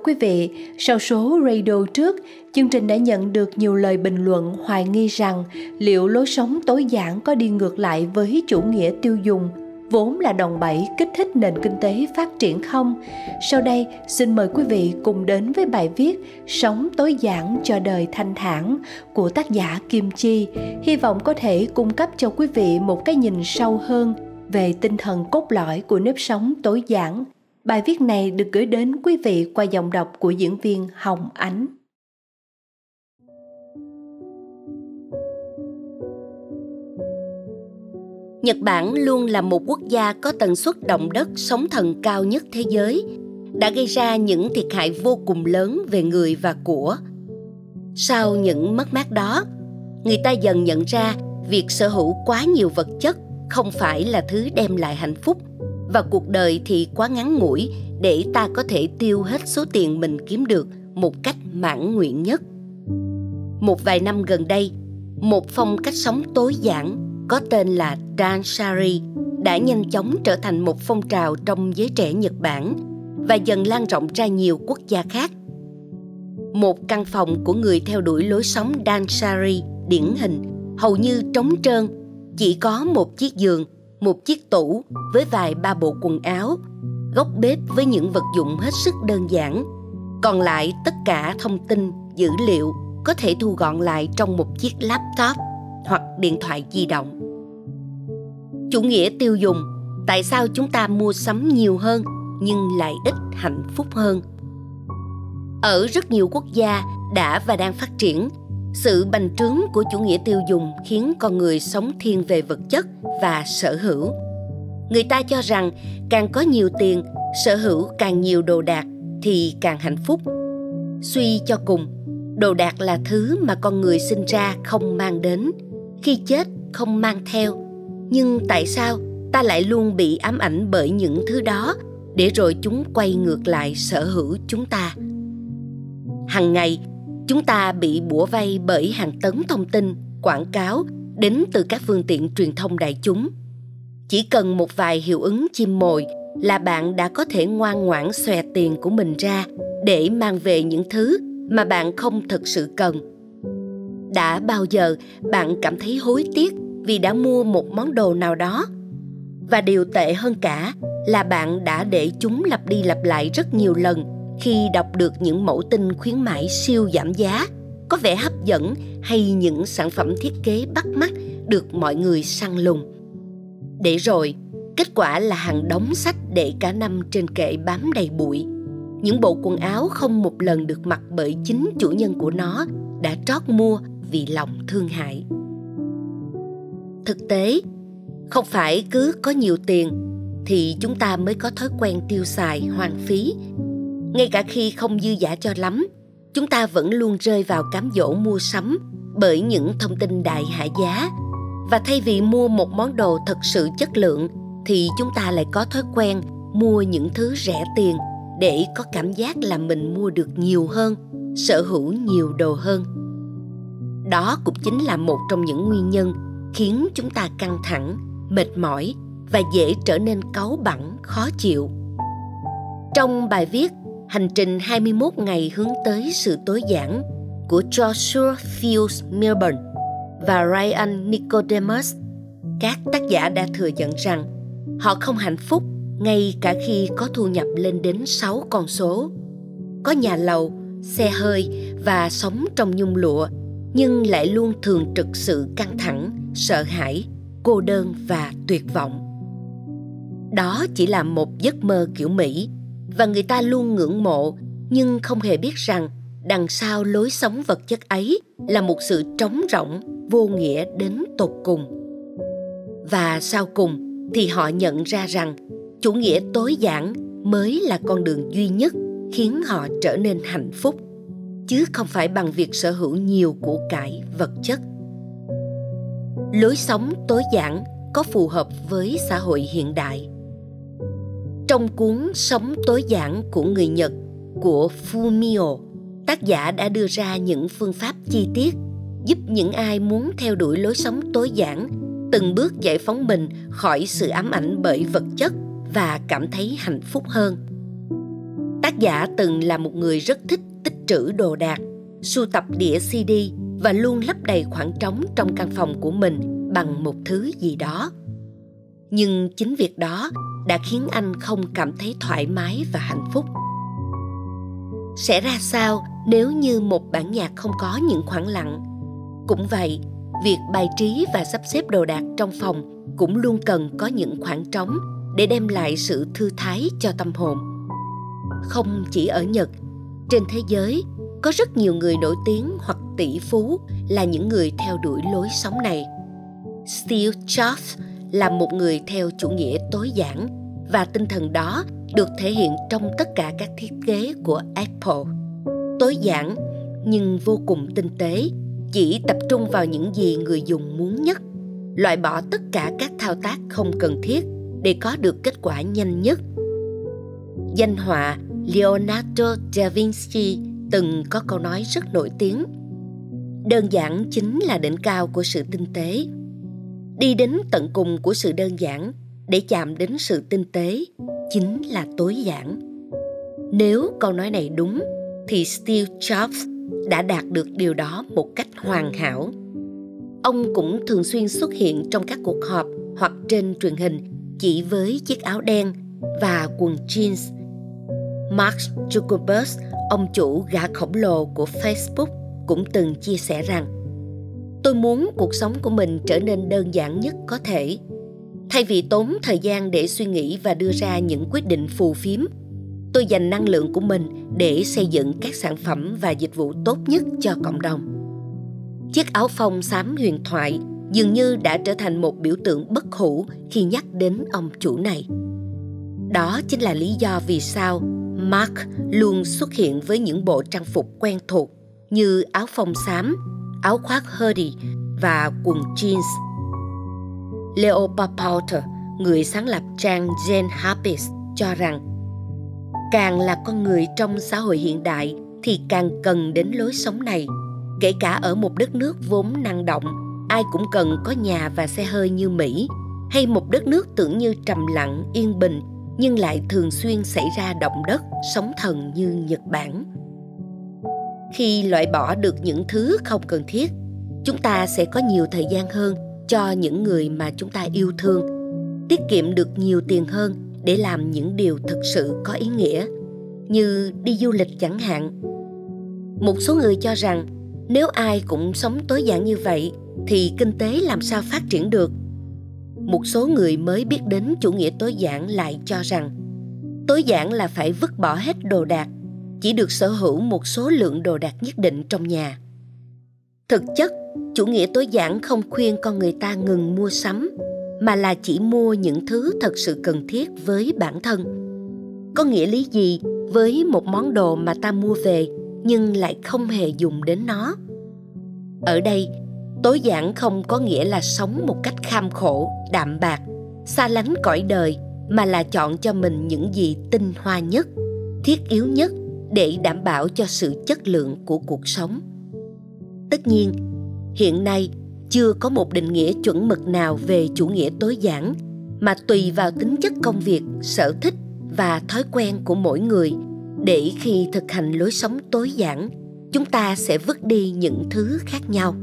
Quý vị, sau số radio trước, chương trình đã nhận được nhiều lời bình luận hoài nghi rằng liệu lối sống tối giản có đi ngược lại với chủ nghĩa tiêu dùng vốn là đòn bẩy kích thích nền kinh tế phát triển không? Sau đây, xin mời quý vị cùng đến với bài viết Sống tối giản cho đời thanh thản của tác giả Kim Chi. Hy vọng có thể cung cấp cho quý vị một cái nhìn sâu hơn về tinh thần cốt lõi của nếp sống tối giản. Bài viết này được gửi đến quý vị qua giọng đọc của diễn viên Hồng Ánh. Nhật Bản luôn là một quốc gia có tần suất động đất sóng thần cao nhất thế giới, đã gây ra những thiệt hại vô cùng lớn về người và của. Sau những mất mát đó, người ta dần nhận ra việc sở hữu quá nhiều vật chất không phải là thứ đem lại hạnh phúc và cuộc đời thì quá ngắn ngủi để ta có thể tiêu hết số tiền mình kiếm được một cách mãn nguyện nhất. Một vài năm gần đây, một phong cách sống tối giản có tên là Danshari đã nhanh chóng trở thành một phong trào trong giới trẻ Nhật Bản và dần lan rộng ra nhiều quốc gia khác. Một căn phòng của người theo đuổi lối sống Danshari điển hình hầu như trống trơn, chỉ có một chiếc giường, một chiếc tủ với vài ba bộ quần áo, góc bếp với những vật dụng hết sức đơn giản. Còn lại tất cả thông tin, dữ liệu có thể thu gọn lại trong một chiếc laptop hoặc điện thoại di động chủ nghĩa tiêu dùng tại sao chúng ta mua sắm nhiều hơn nhưng lại ít hạnh phúc hơn ở rất nhiều quốc gia đã và đang phát triển sự bành trướng của chủ nghĩa tiêu dùng khiến con người sống thiên về vật chất và sở hữu. Người ta cho rằng càng có nhiều tiền, sở hữu càng nhiều đồ đạc thì càng hạnh phúc. Suy cho cùng, đồ đạc là thứ mà con người sinh ra không mang đến, khi chết không mang theo. Nhưng tại sao ta lại luôn bị ám ảnh bởi những thứ đó để rồi chúng quay ngược lại sở hữu chúng ta? Hằng ngày chúng ta bị bủa vây bởi hàng tấn thông tin, quảng cáo đến từ các phương tiện truyền thông đại chúng. Chỉ cần một vài hiệu ứng chim mồi là bạn đã có thể ngoan ngoãn xòe tiền của mình ra để mang về những thứ mà bạn không thực sự cần. Đã bao giờ bạn cảm thấy hối tiếc vì đã mua một món đồ nào đó? Và điều tệ hơn cả là bạn đã để chúng lặp đi lặp lại rất nhiều lần khi đọc được những mẫu tin khuyến mãi siêu giảm giá, có vẻ hấp dẫn hay những sản phẩm thiết kế bắt mắt được mọi người săn lùng. Để rồi, kết quả là hàng đóng sách để cả năm trên kệ bám đầy bụi. Những bộ quần áo không một lần được mặc bởi chính chủ nhân của nó đã trót mua vì lòng thương hại. Thực tế, không phải cứ có nhiều tiền thì chúng ta mới có thói quen tiêu xài hoang phí ngay cả khi không dư giả cho lắm chúng ta vẫn luôn rơi vào cám dỗ mua sắm bởi những thông tin đại hạ giá và thay vì mua một món đồ thật sự chất lượng thì chúng ta lại có thói quen mua những thứ rẻ tiền để có cảm giác là mình mua được nhiều hơn sở hữu nhiều đồ hơn đó cũng chính là một trong những nguyên nhân khiến chúng ta căng thẳng, mệt mỏi và dễ trở nên cáu bẳn, khó chịu. Trong bài viết Hành trình 21 ngày hướng tới sự tối giản của Joshua Fields Milburn và Ryan Nicodemus, các tác giả đã thừa nhận rằng họ không hạnh phúc ngay cả khi có thu nhập lên đến 6 con số. Có nhà lầu, xe hơi và sống trong nhung lụa nhưng lại luôn thường trực sự căng thẳng sợ hãi cô đơn và tuyệt vọng đó chỉ là một giấc mơ kiểu mỹ và người ta luôn ngưỡng mộ, nhưng không hề biết rằng đằng sau lối sống vật chất ấy là một sự trống rỗng, vô nghĩa đến tột cùng. Và sau cùng thì họ nhận ra rằng chủ nghĩa tối giản mới là con đường duy nhất khiến họ trở nên hạnh phúc, chứ không phải bằng việc sở hữu nhiều của cải vật chất. Lối sống tối giản có phù hợp với xã hội hiện đại trong cuốn Sống tối giản của người Nhật của Fumio, tác giả đã đưa ra những phương pháp chi tiết giúp những ai muốn theo đuổi lối sống tối giản từng bước giải phóng mình khỏi sự ám ảnh bởi vật chất và cảm thấy hạnh phúc hơn Tác giả từng là một người rất thích tích trữ đồ đạc, sưu tập đĩa CD và luôn lấp đầy khoảng trống trong căn phòng của mình bằng một thứ gì đó. Nhưng chính việc đó đã khiến anh không cảm thấy thoải mái và hạnh phúc. Sẽ ra sao nếu như một bản nhạc không có những khoảng lặng? Cũng vậy, việc bài trí và sắp xếp đồ đạc trong phòng cũng luôn cần có những khoảng trống để đem lại sự thư thái cho tâm hồn không chỉ ở nhật trên thế giới có rất nhiều người nổi tiếng hoặc tỷ phú là những người theo đuổi lối sống này steve jobs là một người theo chủ nghĩa tối giản và tinh thần đó được thể hiện trong tất cả các thiết kế của apple. Tối giản, nhưng vô cùng tinh tế, chỉ tập trung vào những gì người dùng muốn nhất, loại bỏ tất cả các thao tác không cần thiết để có được kết quả nhanh nhất. Danh họa leonardo da vinci từng có câu nói rất nổi tiếng. Đơn giản chính là đỉnh cao của sự tinh tế đi đến tận cùng của sự đơn giản để chạm đến sự tinh tế chính là tối giản nếu câu nói này đúng thì steve jobs đã đạt được điều đó một cách hoàn hảo ông cũng thường xuyên xuất hiện trong các cuộc họp hoặc trên truyền hình chỉ với chiếc áo đen và quần jeans. Mark Zuckerberg, ông chủ gã khổng lồ của Facebook, cũng từng chia sẻ rằng Tôi muốn cuộc sống của mình trở nên đơn giản nhất có thể. Thay vì tốn thời gian để suy nghĩ và đưa ra những quyết định phù phiếm, tôi dành năng lượng của mình để xây dựng các sản phẩm và dịch vụ tốt nhất cho cộng đồng. Chiếc áo phông xám huyền thoại dường như đã trở thành một biểu tượng bất hủ khi nhắc đến ông chủ này. Đó chính là lý do vì sao Mark luôn xuất hiện với những bộ trang phục quen thuộc như áo phông xám, áo khoác hoodie và quần jeans. Leo Papauter, người sáng lập trang Jane Harpies, cho rằng càng là con người trong xã hội hiện đại thì càng cần đến lối sống này, kể cả ở một đất nước vốn năng động ai cũng cần có nhà và xe hơi như Mỹ, hay một đất nước tưởng như trầm lặng, yên bình nhưng lại thường xuyên xảy ra động đất, sóng thần như Nhật Bản. Khi loại bỏ được những thứ không cần thiết, chúng ta sẽ có nhiều thời gian hơn cho những người mà chúng ta yêu thương, tiết kiệm được nhiều tiền hơn để làm những điều thực sự có ý nghĩa, như đi du lịch chẳng hạn. Một số người cho rằng nếu ai cũng sống tối giản như vậy thì kinh tế làm sao phát triển được một số người mới biết đến chủ nghĩa tối giản lại cho rằng tối giản là phải vứt bỏ hết đồ đạc chỉ được sở hữu một số lượng đồ đạc nhất định trong nhà. Thực chất, chủ nghĩa tối giản không khuyên con người ta ngừng mua sắm, mà là chỉ mua những thứ thật sự cần thiết với bản thân. Có nghĩa lý gì với một món đồ mà ta mua về nhưng lại không hề dùng đến nó? Ở đây, tối giản không có nghĩa là sống một cách kham khổ, đạm bạc, xa lánh cõi đời, mà là chọn cho mình những gì tinh hoa nhất, thiết yếu nhất để đảm bảo cho sự chất lượng của cuộc sống. Tất nhiên, hiện nay chưa có một định nghĩa chuẩn mực nào về chủ nghĩa tối giản, mà tùy vào tính chất công việc, sở thích và thói quen của mỗi người, để khi thực hành lối sống tối giản, chúng ta sẽ vứt đi những thứ khác nhau.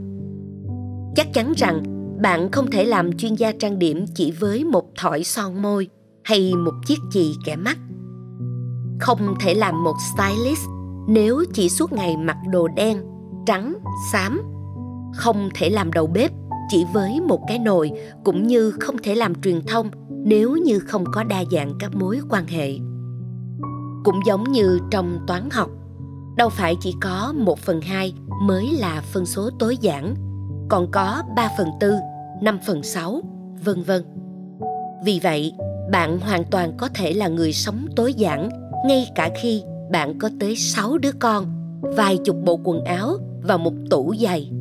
Chắc chắn rằng bạn không thể làm chuyên gia trang điểm chỉ với một thỏi son môi hay một chiếc chì kẻ mắt không thể làm một stylist nếu chỉ suốt ngày mặc đồ đen trắng xám không thể làm đầu bếp chỉ với một cái nồi cũng như không thể làm truyền thông nếu như không có đa dạng các mối quan hệ cũng giống như trong toán học đâu phải chỉ có một phần hai mới là phân số tối giản còn có 3 phần tư, 5 phần 6, vân vân. Vì vậy, bạn hoàn toàn có thể là người sống tối giản ngay cả khi bạn có tới 6 đứa con, vài chục bộ quần áo và một tủ giày.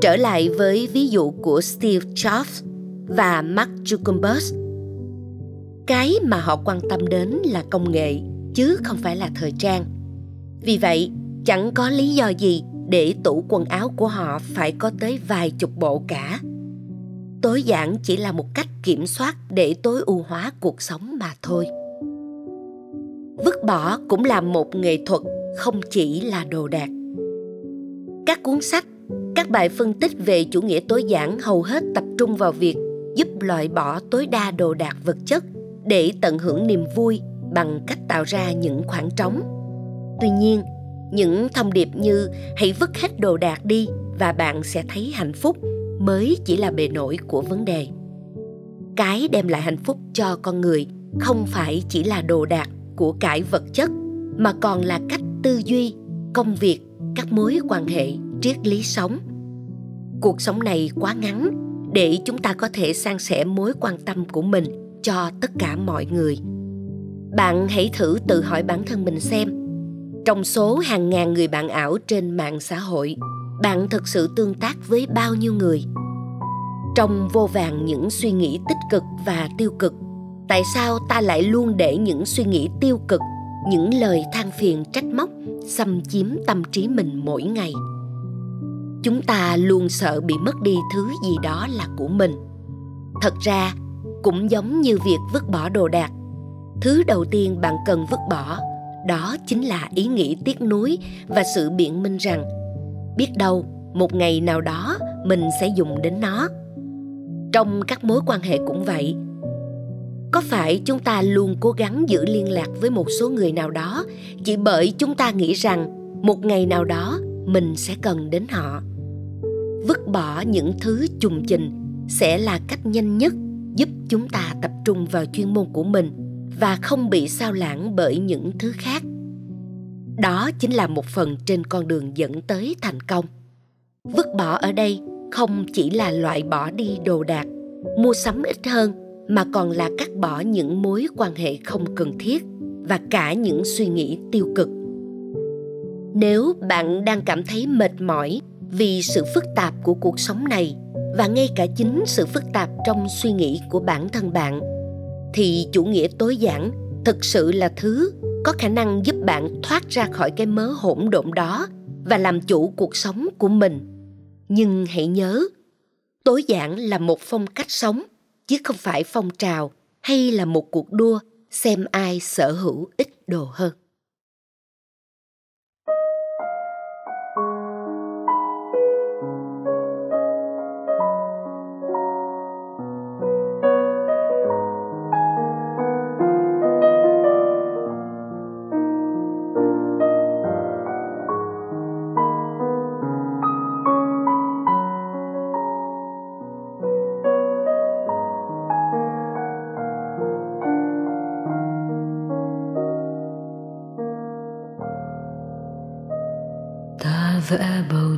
Trở lại với ví dụ của Steve Jobs và Mark Zuckerberg. Cái mà họ quan tâm đến là công nghệ chứ không phải là thời trang. Vì vậy, chẳng có lý do gì để tủ quần áo của họ phải có tới vài chục bộ cả tối giản chỉ là một cách kiểm soát để tối ưu hóa cuộc sống mà thôi vứt bỏ cũng là một nghệ thuật không chỉ là đồ đạc. Các cuốn sách, các bài phân tích về chủ nghĩa tối giản hầu hết tập trung vào việc giúp loại bỏ tối đa đồ đạc vật chất để tận hưởng niềm vui bằng cách tạo ra những khoảng trống. Tuy nhiên, những thông điệp như hãy vứt hết đồ đạc đi và bạn sẽ thấy hạnh phúc mới chỉ là bề nổi của vấn đề. Cái đem lại hạnh phúc cho con người không phải chỉ là đồ đạc của cải vật chất, mà còn là cách tư duy, công việc, các mối quan hệ, triết lý sống. Cuộc sống này quá ngắn, để chúng ta có thể san sẻ mối quan tâm của mình cho tất cả mọi người. Bạn hãy thử tự hỏi bản thân mình xem, trong số hàng ngàn người bạn ảo trên mạng xã hội, bạn thực sự tương tác với bao nhiêu người? Trong vô vàng những suy nghĩ tích cực và tiêu cực tại sao ta lại luôn để những suy nghĩ tiêu cực, những lời than phiền trách móc xâm chiếm tâm trí mình mỗi ngày? Chúng ta luôn sợ bị mất đi thứ gì đó là của mình. Thật ra, cũng giống như việc vứt bỏ đồ đạc. Thứ đầu tiên bạn cần vứt bỏ, đó chính là ý nghĩ tiếc nuối và sự biện minh rằng, biết đâu, một ngày nào đó mình sẽ dùng đến nó. Trong các mối quan hệ cũng vậy có phải chúng ta luôn cố gắng giữ liên lạc với một số người nào đó chỉ bởi chúng ta nghĩ rằng một ngày nào đó mình sẽ cần đến họ? Vứt bỏ những thứ trùng trình sẽ là cách nhanh nhất giúp chúng ta tập trung vào chuyên môn của mình và không bị sao lãng bởi những thứ khác. Đó chính là một phần trên con đường dẫn tới thành công. Vứt bỏ ở đây không chỉ là loại bỏ đi đồ đạc, mua sắm ít hơn mà còn là cắt bỏ những mối quan hệ không cần thiết và cả những suy nghĩ tiêu cực. Nếu bạn đang cảm thấy mệt mỏi vì sự phức tạp của cuộc sống này và ngay cả chính sự phức tạp trong suy nghĩ của bản thân bạn, thì chủ nghĩa tối giản thực sự là thứ có khả năng giúp bạn thoát ra khỏi cái mớ hỗn độn đó và làm chủ cuộc sống của mình. Nhưng hãy nhớ, tối giản là một phong cách sống chứ không phải phong trào hay là một cuộc đua xem ai sở hữu ít đồ hơn.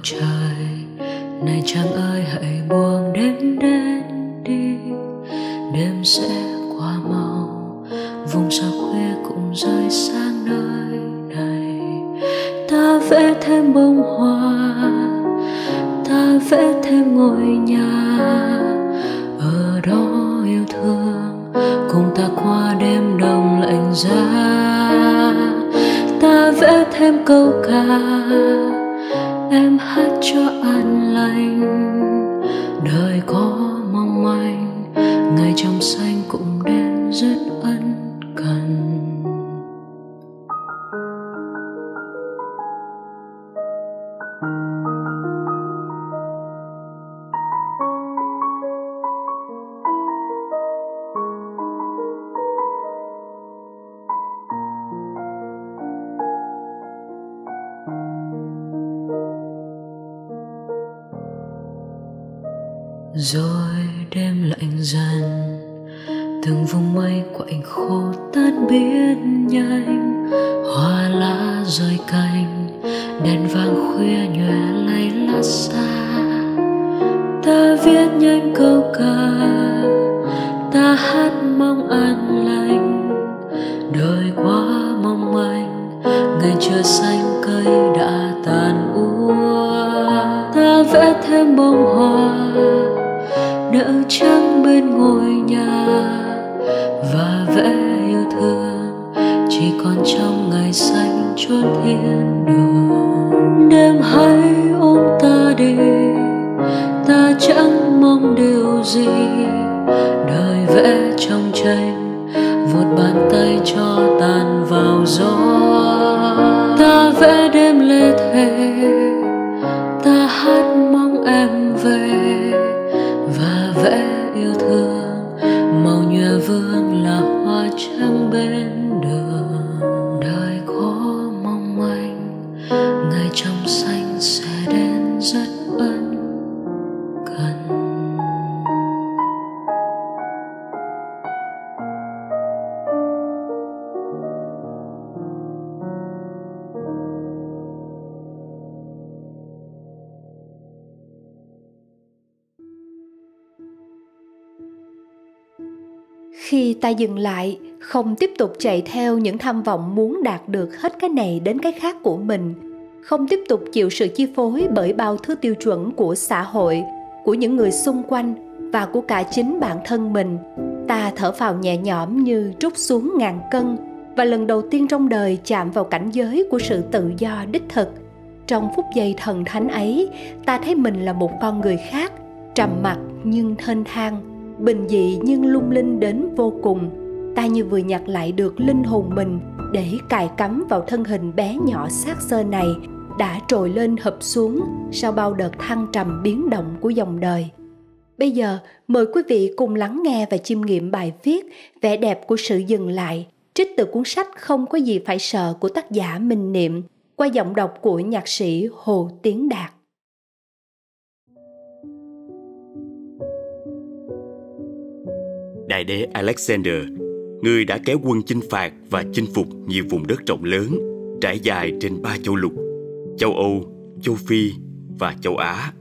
Trời này chẳng ơi. Em hát cho an lành. Đời có mong manh, ngày trong xanh cũng đến rất ân cần. Khi ta dừng lại, không tiếp tục chạy theo những tham vọng muốn đạt được hết cái này đến cái khác của mình, không tiếp tục chịu sự chi phối bởi bao thứ tiêu chuẩn của xã hội, của những người xung quanh và của cả chính bản thân mình. Ta thở phào nhẹ nhõm như trút xuống ngàn cân và lần đầu tiên trong đời chạm vào cảnh giới của sự tự do đích thực. Trong phút giây thần thánh ấy, ta thấy mình là một con người khác, trầm mặc nhưng thênh thang bình dị nhưng lung linh đến vô cùng. Ta như vừa nhặt lại được linh hồn mình để cài cắm vào thân hình bé nhỏ xác xơ này đã trồi lên hợp xuống sau bao đợt thăng trầm biến động của dòng đời. Bây giờ, mời quý vị cùng lắng nghe và chiêm nghiệm bài viết vẻ đẹp của sự dừng lại, trích từ cuốn sách không có gì phải sợ của tác giả minh niệm qua giọng đọc của nhạc sĩ hồ tiến đạt. Đại đế Alexander, người đã kéo quân chinh phạt và chinh phục nhiều vùng đất rộng lớn, trải dài trên ba châu lục, châu Âu, châu Phi và châu Á.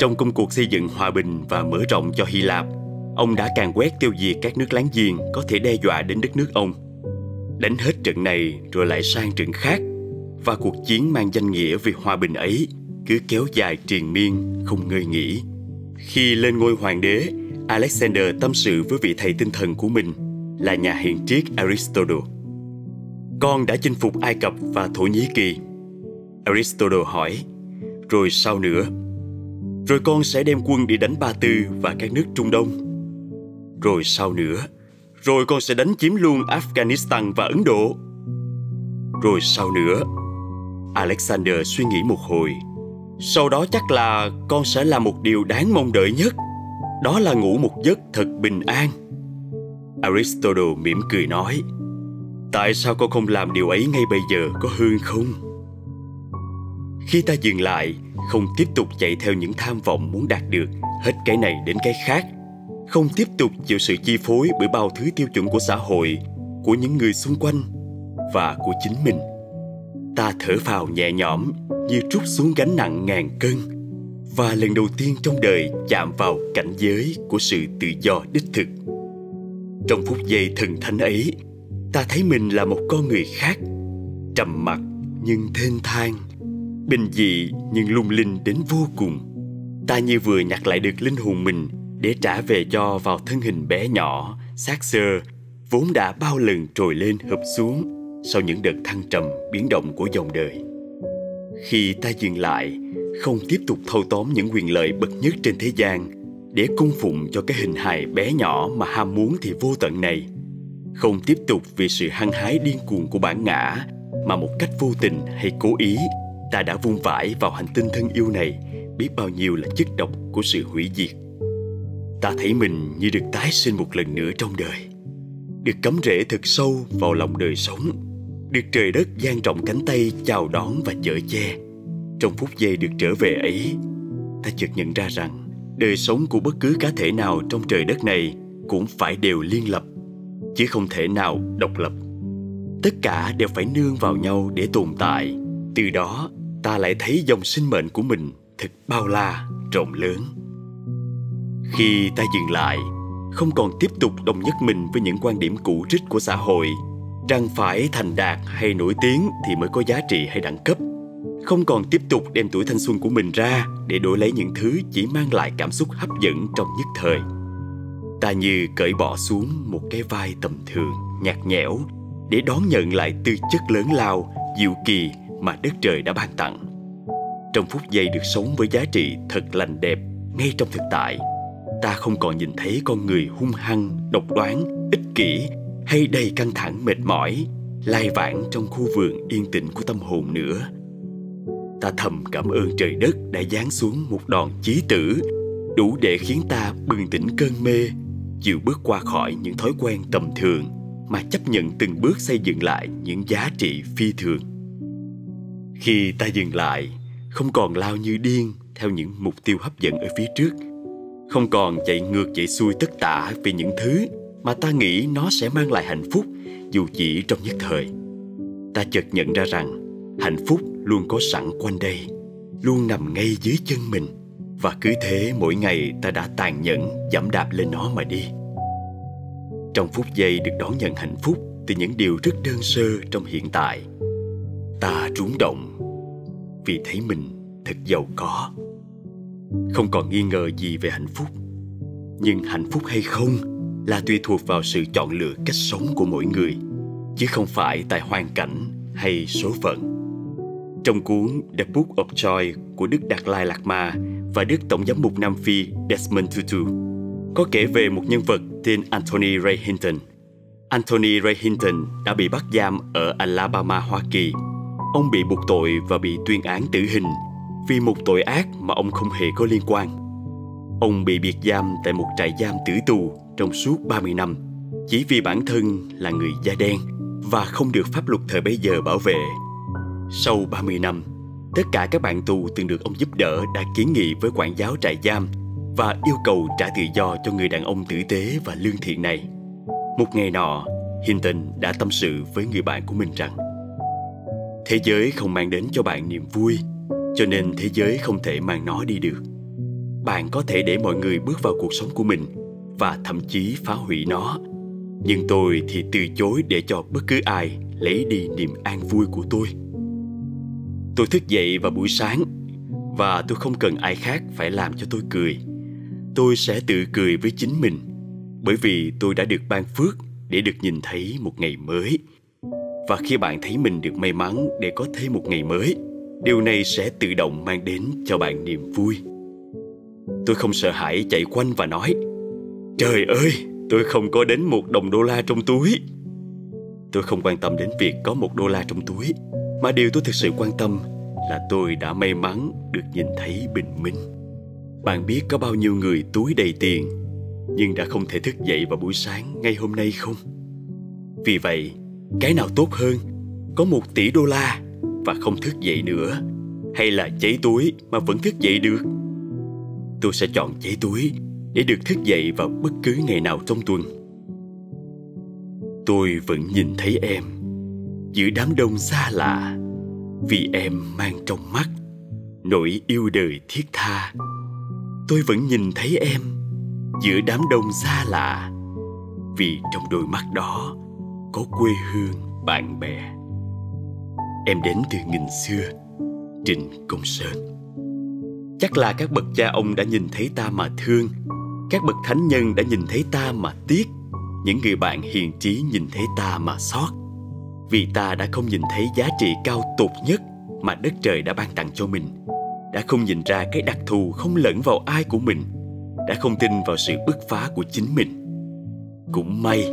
Trong công cuộc xây dựng hòa bình và mở rộng cho Hy Lạp, ông đã càng quét tiêu diệt các nước láng giềng có thể đe dọa đến đất nước ông. Đánh hết trận này rồi lại sang trận khác, và cuộc chiến mang danh nghĩa vì hòa bình ấy cứ kéo dài triền miên không ngơi nghỉ. Khi lên ngôi hoàng đế, Alexander tâm sự với vị thầy tinh thần của mình là nhà hiền triết Aristotle. Con đã chinh phục Ai Cập và Thổ Nhĩ Kỳ. Aristotle hỏi, rồi sao nữa? Rồi con sẽ đem quân đi đánh Ba Tư và các nước Trung Đông. Rồi sao nữa? Rồi con sẽ đánh chiếm luôn Afghanistan và Ấn Độ. Rồi sao nữa? Alexander suy nghĩ một hồi. Sau đó chắc là con sẽ làm một điều đáng mong đợi nhất – đó là ngủ một giấc thật bình an. Aristotle mỉm cười nói, tại sao con không làm điều ấy ngay bây giờ, có hơn không? Khi ta dừng lại, không tiếp tục chạy theo những tham vọng muốn đạt được, hết cái này đến cái khác. Không tiếp tục chịu sự chi phối bởi bao thứ tiêu chuẩn của xã hội, của những người xung quanh và của chính mình. Ta thở phào nhẹ nhõm như trút xuống gánh nặng ngàn cân và lần đầu tiên trong đời chạm vào cảnh giới của sự tự do đích thực. Trong phút giây thần thánh ấy, ta thấy mình là một con người khác, trầm mặc nhưng thênh thang, bình dị nhưng lung linh đến vô cùng. Ta như vừa nhặt lại được linh hồn mình để trả về cho vào thân hình bé nhỏ, xác xơ vốn đã bao lần trồi lên hợp xuống sau những đợt thăng trầm biến động của dòng đời. Khi ta dừng lại không tiếp tục thâu tóm những quyền lợi bậc nhất trên thế gian để cung phụng cho cái hình hài bé nhỏ mà ham muốn thì vô tận này. Không tiếp tục vì sự hăng hái điên cuồng của bản ngã mà một cách vô tình hay cố ý, ta đã vung vãi vào hành tinh thân yêu này biết bao nhiêu là chất độc của sự hủy diệt. Ta thấy mình như được tái sinh một lần nữa trong đời, được cắm rễ thật sâu vào lòng đời sống, được trời đất dang rộng cánh tay chào đón và chở che trong phút giây được trở về ấy, ta chợt nhận ra rằng đời sống của bất cứ cá thể nào trong trời đất này cũng phải đều liên lập, chứ không thể nào độc lập. Tất cả đều phải nương vào nhau để tồn tại. Từ đó, ta lại thấy dòng sinh mệnh của mình thật bao la, rộng lớn. Khi ta dừng lại, không còn tiếp tục đồng nhất mình với những quan điểm cũ rích của xã hội rằng phải thành đạt hay nổi tiếng thì mới có giá trị hay đẳng cấp không còn tiếp tục đem tuổi thanh xuân của mình ra để đổi lấy những thứ chỉ mang lại cảm xúc hấp dẫn trong nhất thời. Ta như cởi bỏ xuống một cái vai tầm thường, nhạt nhẽo, để đón nhận lại tư chất lớn lao diệu kỳ mà đất trời đã ban tặng. Trong phút giây được sống với giá trị thật lành đẹp, ngay trong thực tại, ta không còn nhìn thấy con người hung hăng, độc đoán, ích kỷ hay đầy căng thẳng mệt mỏi, lai vãng trong khu vườn yên tĩnh của tâm hồn nữa ta thầm cảm ơn trời đất đã giáng xuống một đòn chí tử, đủ để khiến ta bừng tỉnh cơn mê, chịu bước qua khỏi những thói quen tầm thường mà chấp nhận từng bước xây dựng lại những giá trị phi thường. Khi ta dừng lại, không còn lao như điên theo những mục tiêu hấp dẫn ở phía trước, không còn chạy ngược chạy xuôi tất tả vì những thứ mà ta nghĩ nó sẽ mang lại hạnh phúc dù chỉ trong nhất thời. Ta chợt nhận ra rằng hạnh phúc luôn có sẵn quanh đây, luôn nằm ngay dưới chân mình. Và cứ thế mỗi ngày ta đã tàn nhẫn, dẫm đạp lên nó mà đi. Trong phút giây được đón nhận hạnh phúc từ những điều rất đơn sơ trong hiện tại, ta rúng động vì thấy mình thật giàu có. Không còn nghi ngờ gì về hạnh phúc, nhưng hạnh phúc hay không là tùy thuộc vào sự chọn lựa cách sống của mỗi người, chứ không phải tại hoàn cảnh hay số phận trong cuốn The Book of Joy của Đức Đạt Lai Lạt Ma và Đức Tổng giám mục Nam Phi Desmond Tutu có kể về một nhân vật tên Anthony Ray Hinton. Anthony Ray Hinton đã bị bắt giam ở Alabama, Hoa Kỳ. Ông bị buộc tội và bị tuyên án tử hình vì một tội ác mà ông không hề có liên quan. Ông bị biệt giam tại một trại giam tử tù trong suốt 30 năm chỉ vì bản thân là người da đen và không được pháp luật thời bấy giờ bảo vệ. Sau 30 năm, tất cả các bạn tù từng được ông giúp đỡ đã kiến nghị với quản giáo trại giam và yêu cầu trả tự do cho người đàn ông tử tế và lương thiện này. Một ngày nọ, Hinton đã tâm sự với người bạn của mình rằng Thế giới không mang đến cho bạn niềm vui, cho nên thế giới không thể mang nó đi được. Bạn có thể để mọi người bước vào cuộc sống của mình và thậm chí phá hủy nó. Nhưng tôi thì từ chối để cho bất cứ ai lấy đi niềm an vui của tôi. Tôi thức dậy vào buổi sáng và tôi không cần ai khác phải làm cho tôi cười. Tôi sẽ tự cười với chính mình bởi vì tôi đã được ban phước để được nhìn thấy một ngày mới. Và khi bạn thấy mình được may mắn để có thêm một ngày mới, điều này sẽ tự động mang đến cho bạn niềm vui. Tôi không sợ hãi chạy quanh và nói Trời ơi, tôi không có đến một đồng đô la trong túi. Tôi không quan tâm đến việc có một đô la trong túi mà điều tôi thực sự quan tâm là tôi đã may mắn được nhìn thấy bình minh. Bạn biết có bao nhiêu người túi đầy tiền, nhưng đã không thể thức dậy vào buổi sáng ngay hôm nay không? Vì vậy, cái nào tốt hơn, có một tỷ đô la và không thức dậy nữa, hay là cháy túi mà vẫn thức dậy được? Tôi sẽ chọn cháy túi để được thức dậy vào bất cứ ngày nào trong tuần. Tôi vẫn nhìn thấy em giữa đám đông xa lạ, vì em mang trong mắt nỗi yêu đời thiết tha. Tôi vẫn nhìn thấy em giữa đám đông xa lạ, vì trong đôi mắt đó có quê hương bạn bè. Em đến từ nghìn xưa, trịnh công sơn. Chắc là các bậc cha ông đã nhìn thấy ta mà thương, các bậc thánh nhân đã nhìn thấy ta mà tiếc. Những người bạn hiền trí nhìn thấy ta mà xót vì ta đã không nhìn thấy giá trị cao tột nhất mà đất trời đã ban tặng cho mình. Đã không nhìn ra cái đặc thù không lẫn vào ai của mình. Đã không tin vào sự bứt phá của chính mình. Cũng may,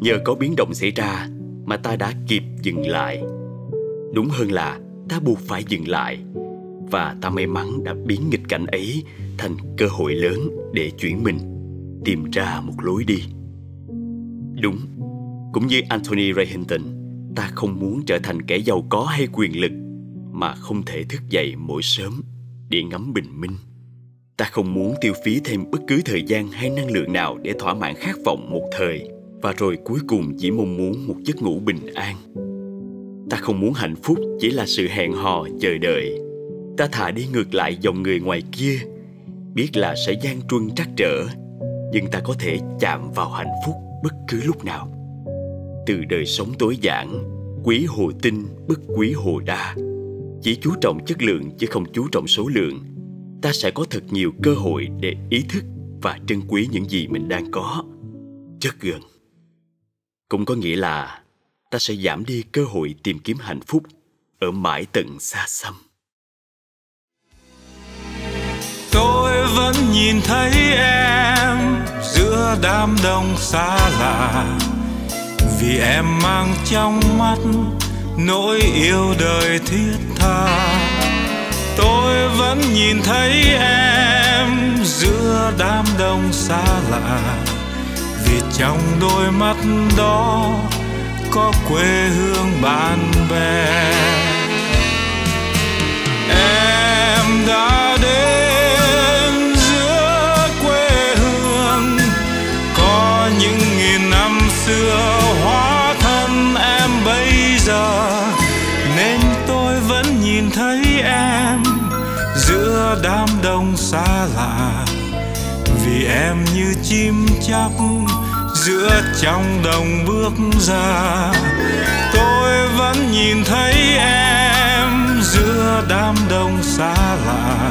nhờ có biến động xảy ra mà ta đã kịp dừng lại. Đúng hơn là ta buộc phải dừng lại và ta may mắn đã biến nghịch cảnh ấy thành cơ hội lớn để chuyển mình, tìm ra một lối đi. Đúng, cũng như anthony ray hinton ta không muốn trở thành kẻ giàu có hay quyền lực, mà không thể thức dậy mỗi sớm để ngắm bình minh. Ta không muốn tiêu phí thêm bất cứ thời gian hay năng lượng nào để thỏa mãn khát vọng một thời, và rồi cuối cùng chỉ mong muốn một giấc ngủ bình an. Ta không muốn hạnh phúc chỉ là sự hẹn hò chờ đợi. Ta thà đi ngược lại dòng người ngoài kia, biết là sẽ gian truân trắc trở, nhưng ta có thể chạm vào hạnh phúc bất cứ lúc nào từ đời sống tối giản, quý hồ tinh, bất quý hồ đa. Chỉ chú trọng chất lượng chứ không chú trọng số lượng, ta sẽ có thật nhiều cơ hội để ý thức và trân quý những gì mình đang có. Rất gần cũng có nghĩa là ta sẽ giảm đi cơ hội tìm kiếm hạnh phúc ở mãi tận xa xăm. Tôi vẫn nhìn thấy em giữa đám đông xa lạ vì em mang trong mắt nỗi yêu đời thiết tha. Tôi vẫn nhìn thấy em giữa đám đông xa lạ, vì trong đôi mắt đó có quê hương bạn bè. Em đã đến xa lạ. Vì em như chim chóc giữa trong đồng bước ra. Tôi vẫn nhìn thấy em giữa đám đông xa lạ.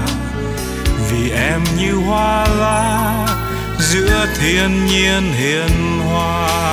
Vì em như hoa lá giữa thiên nhiên hiền hòa.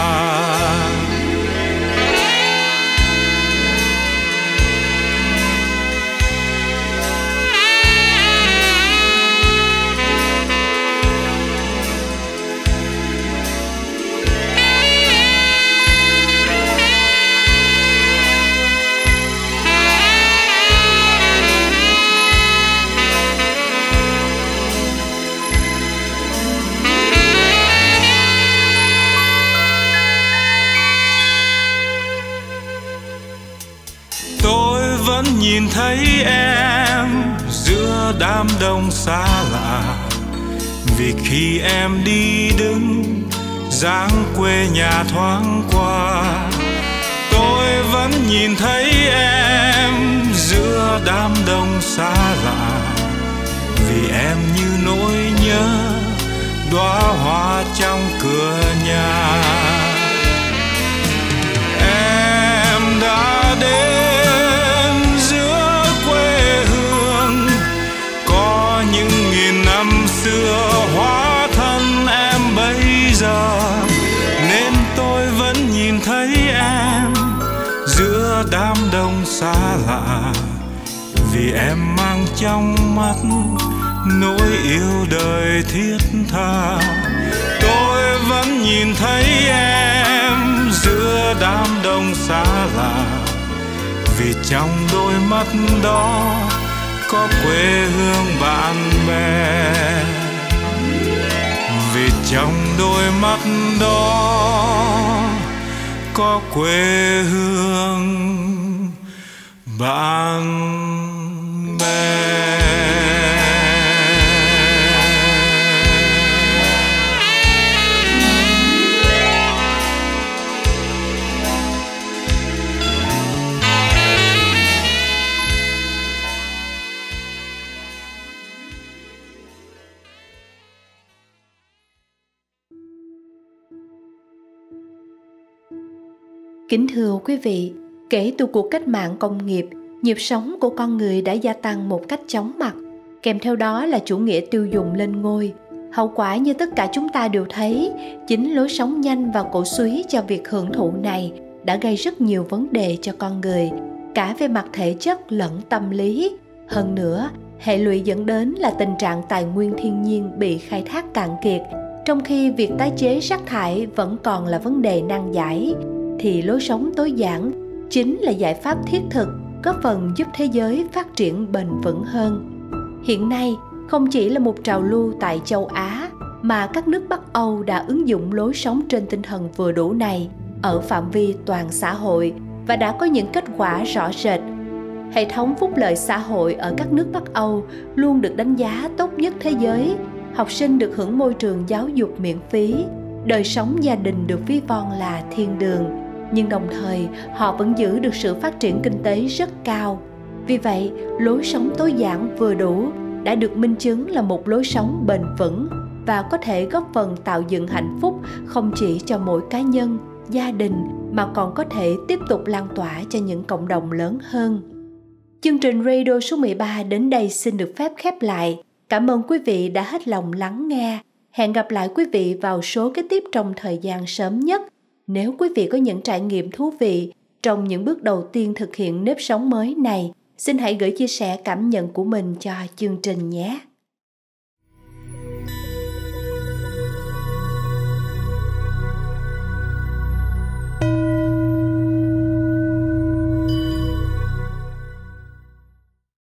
Kính thưa quý vị, kể từ cuộc cách mạng công nghiệp, nhịp sống của con người đã gia tăng một cách chóng mặt, kèm theo đó là chủ nghĩa tiêu dùng lên ngôi. Hậu quả như tất cả chúng ta đều thấy, chính lối sống nhanh và cổ suý cho việc hưởng thụ này đã gây rất nhiều vấn đề cho con người, cả về mặt thể chất lẫn tâm lý. Hơn nữa, hệ lụy dẫn đến là tình trạng tài nguyên thiên nhiên bị khai thác cạn kiệt, trong khi việc tái chế rác thải vẫn còn là vấn đề nan giải thì lối sống tối giản chính là giải pháp thiết thực góp phần giúp thế giới phát triển bền vững hơn. Hiện nay, không chỉ là một trào lưu tại châu Á mà các nước Bắc Âu đã ứng dụng lối sống trên tinh thần vừa đủ này ở phạm vi toàn xã hội và đã có những kết quả rõ rệt. Hệ thống phúc lợi xã hội ở các nước Bắc Âu luôn được đánh giá tốt nhất thế giới. Học sinh được hưởng môi trường giáo dục miễn phí, đời sống gia đình được ví von là thiên đường nhưng đồng thời, họ vẫn giữ được sự phát triển kinh tế rất cao. Vì vậy, lối sống tối giản vừa đủ đã được minh chứng là một lối sống bền vững và có thể góp phần tạo dựng hạnh phúc không chỉ cho mỗi cá nhân, gia đình mà còn có thể tiếp tục lan tỏa cho những cộng đồng lớn hơn. Chương trình radio số 13 đến đây xin được phép khép lại. Cảm ơn quý vị đã hết lòng lắng nghe. Hẹn gặp lại quý vị vào số kế tiếp trong thời gian sớm nhất nếu quý vị có những trải nghiệm thú vị trong những bước đầu tiên thực hiện nếp sống mới này, xin hãy gửi chia sẻ cảm nhận của mình cho chương trình nhé.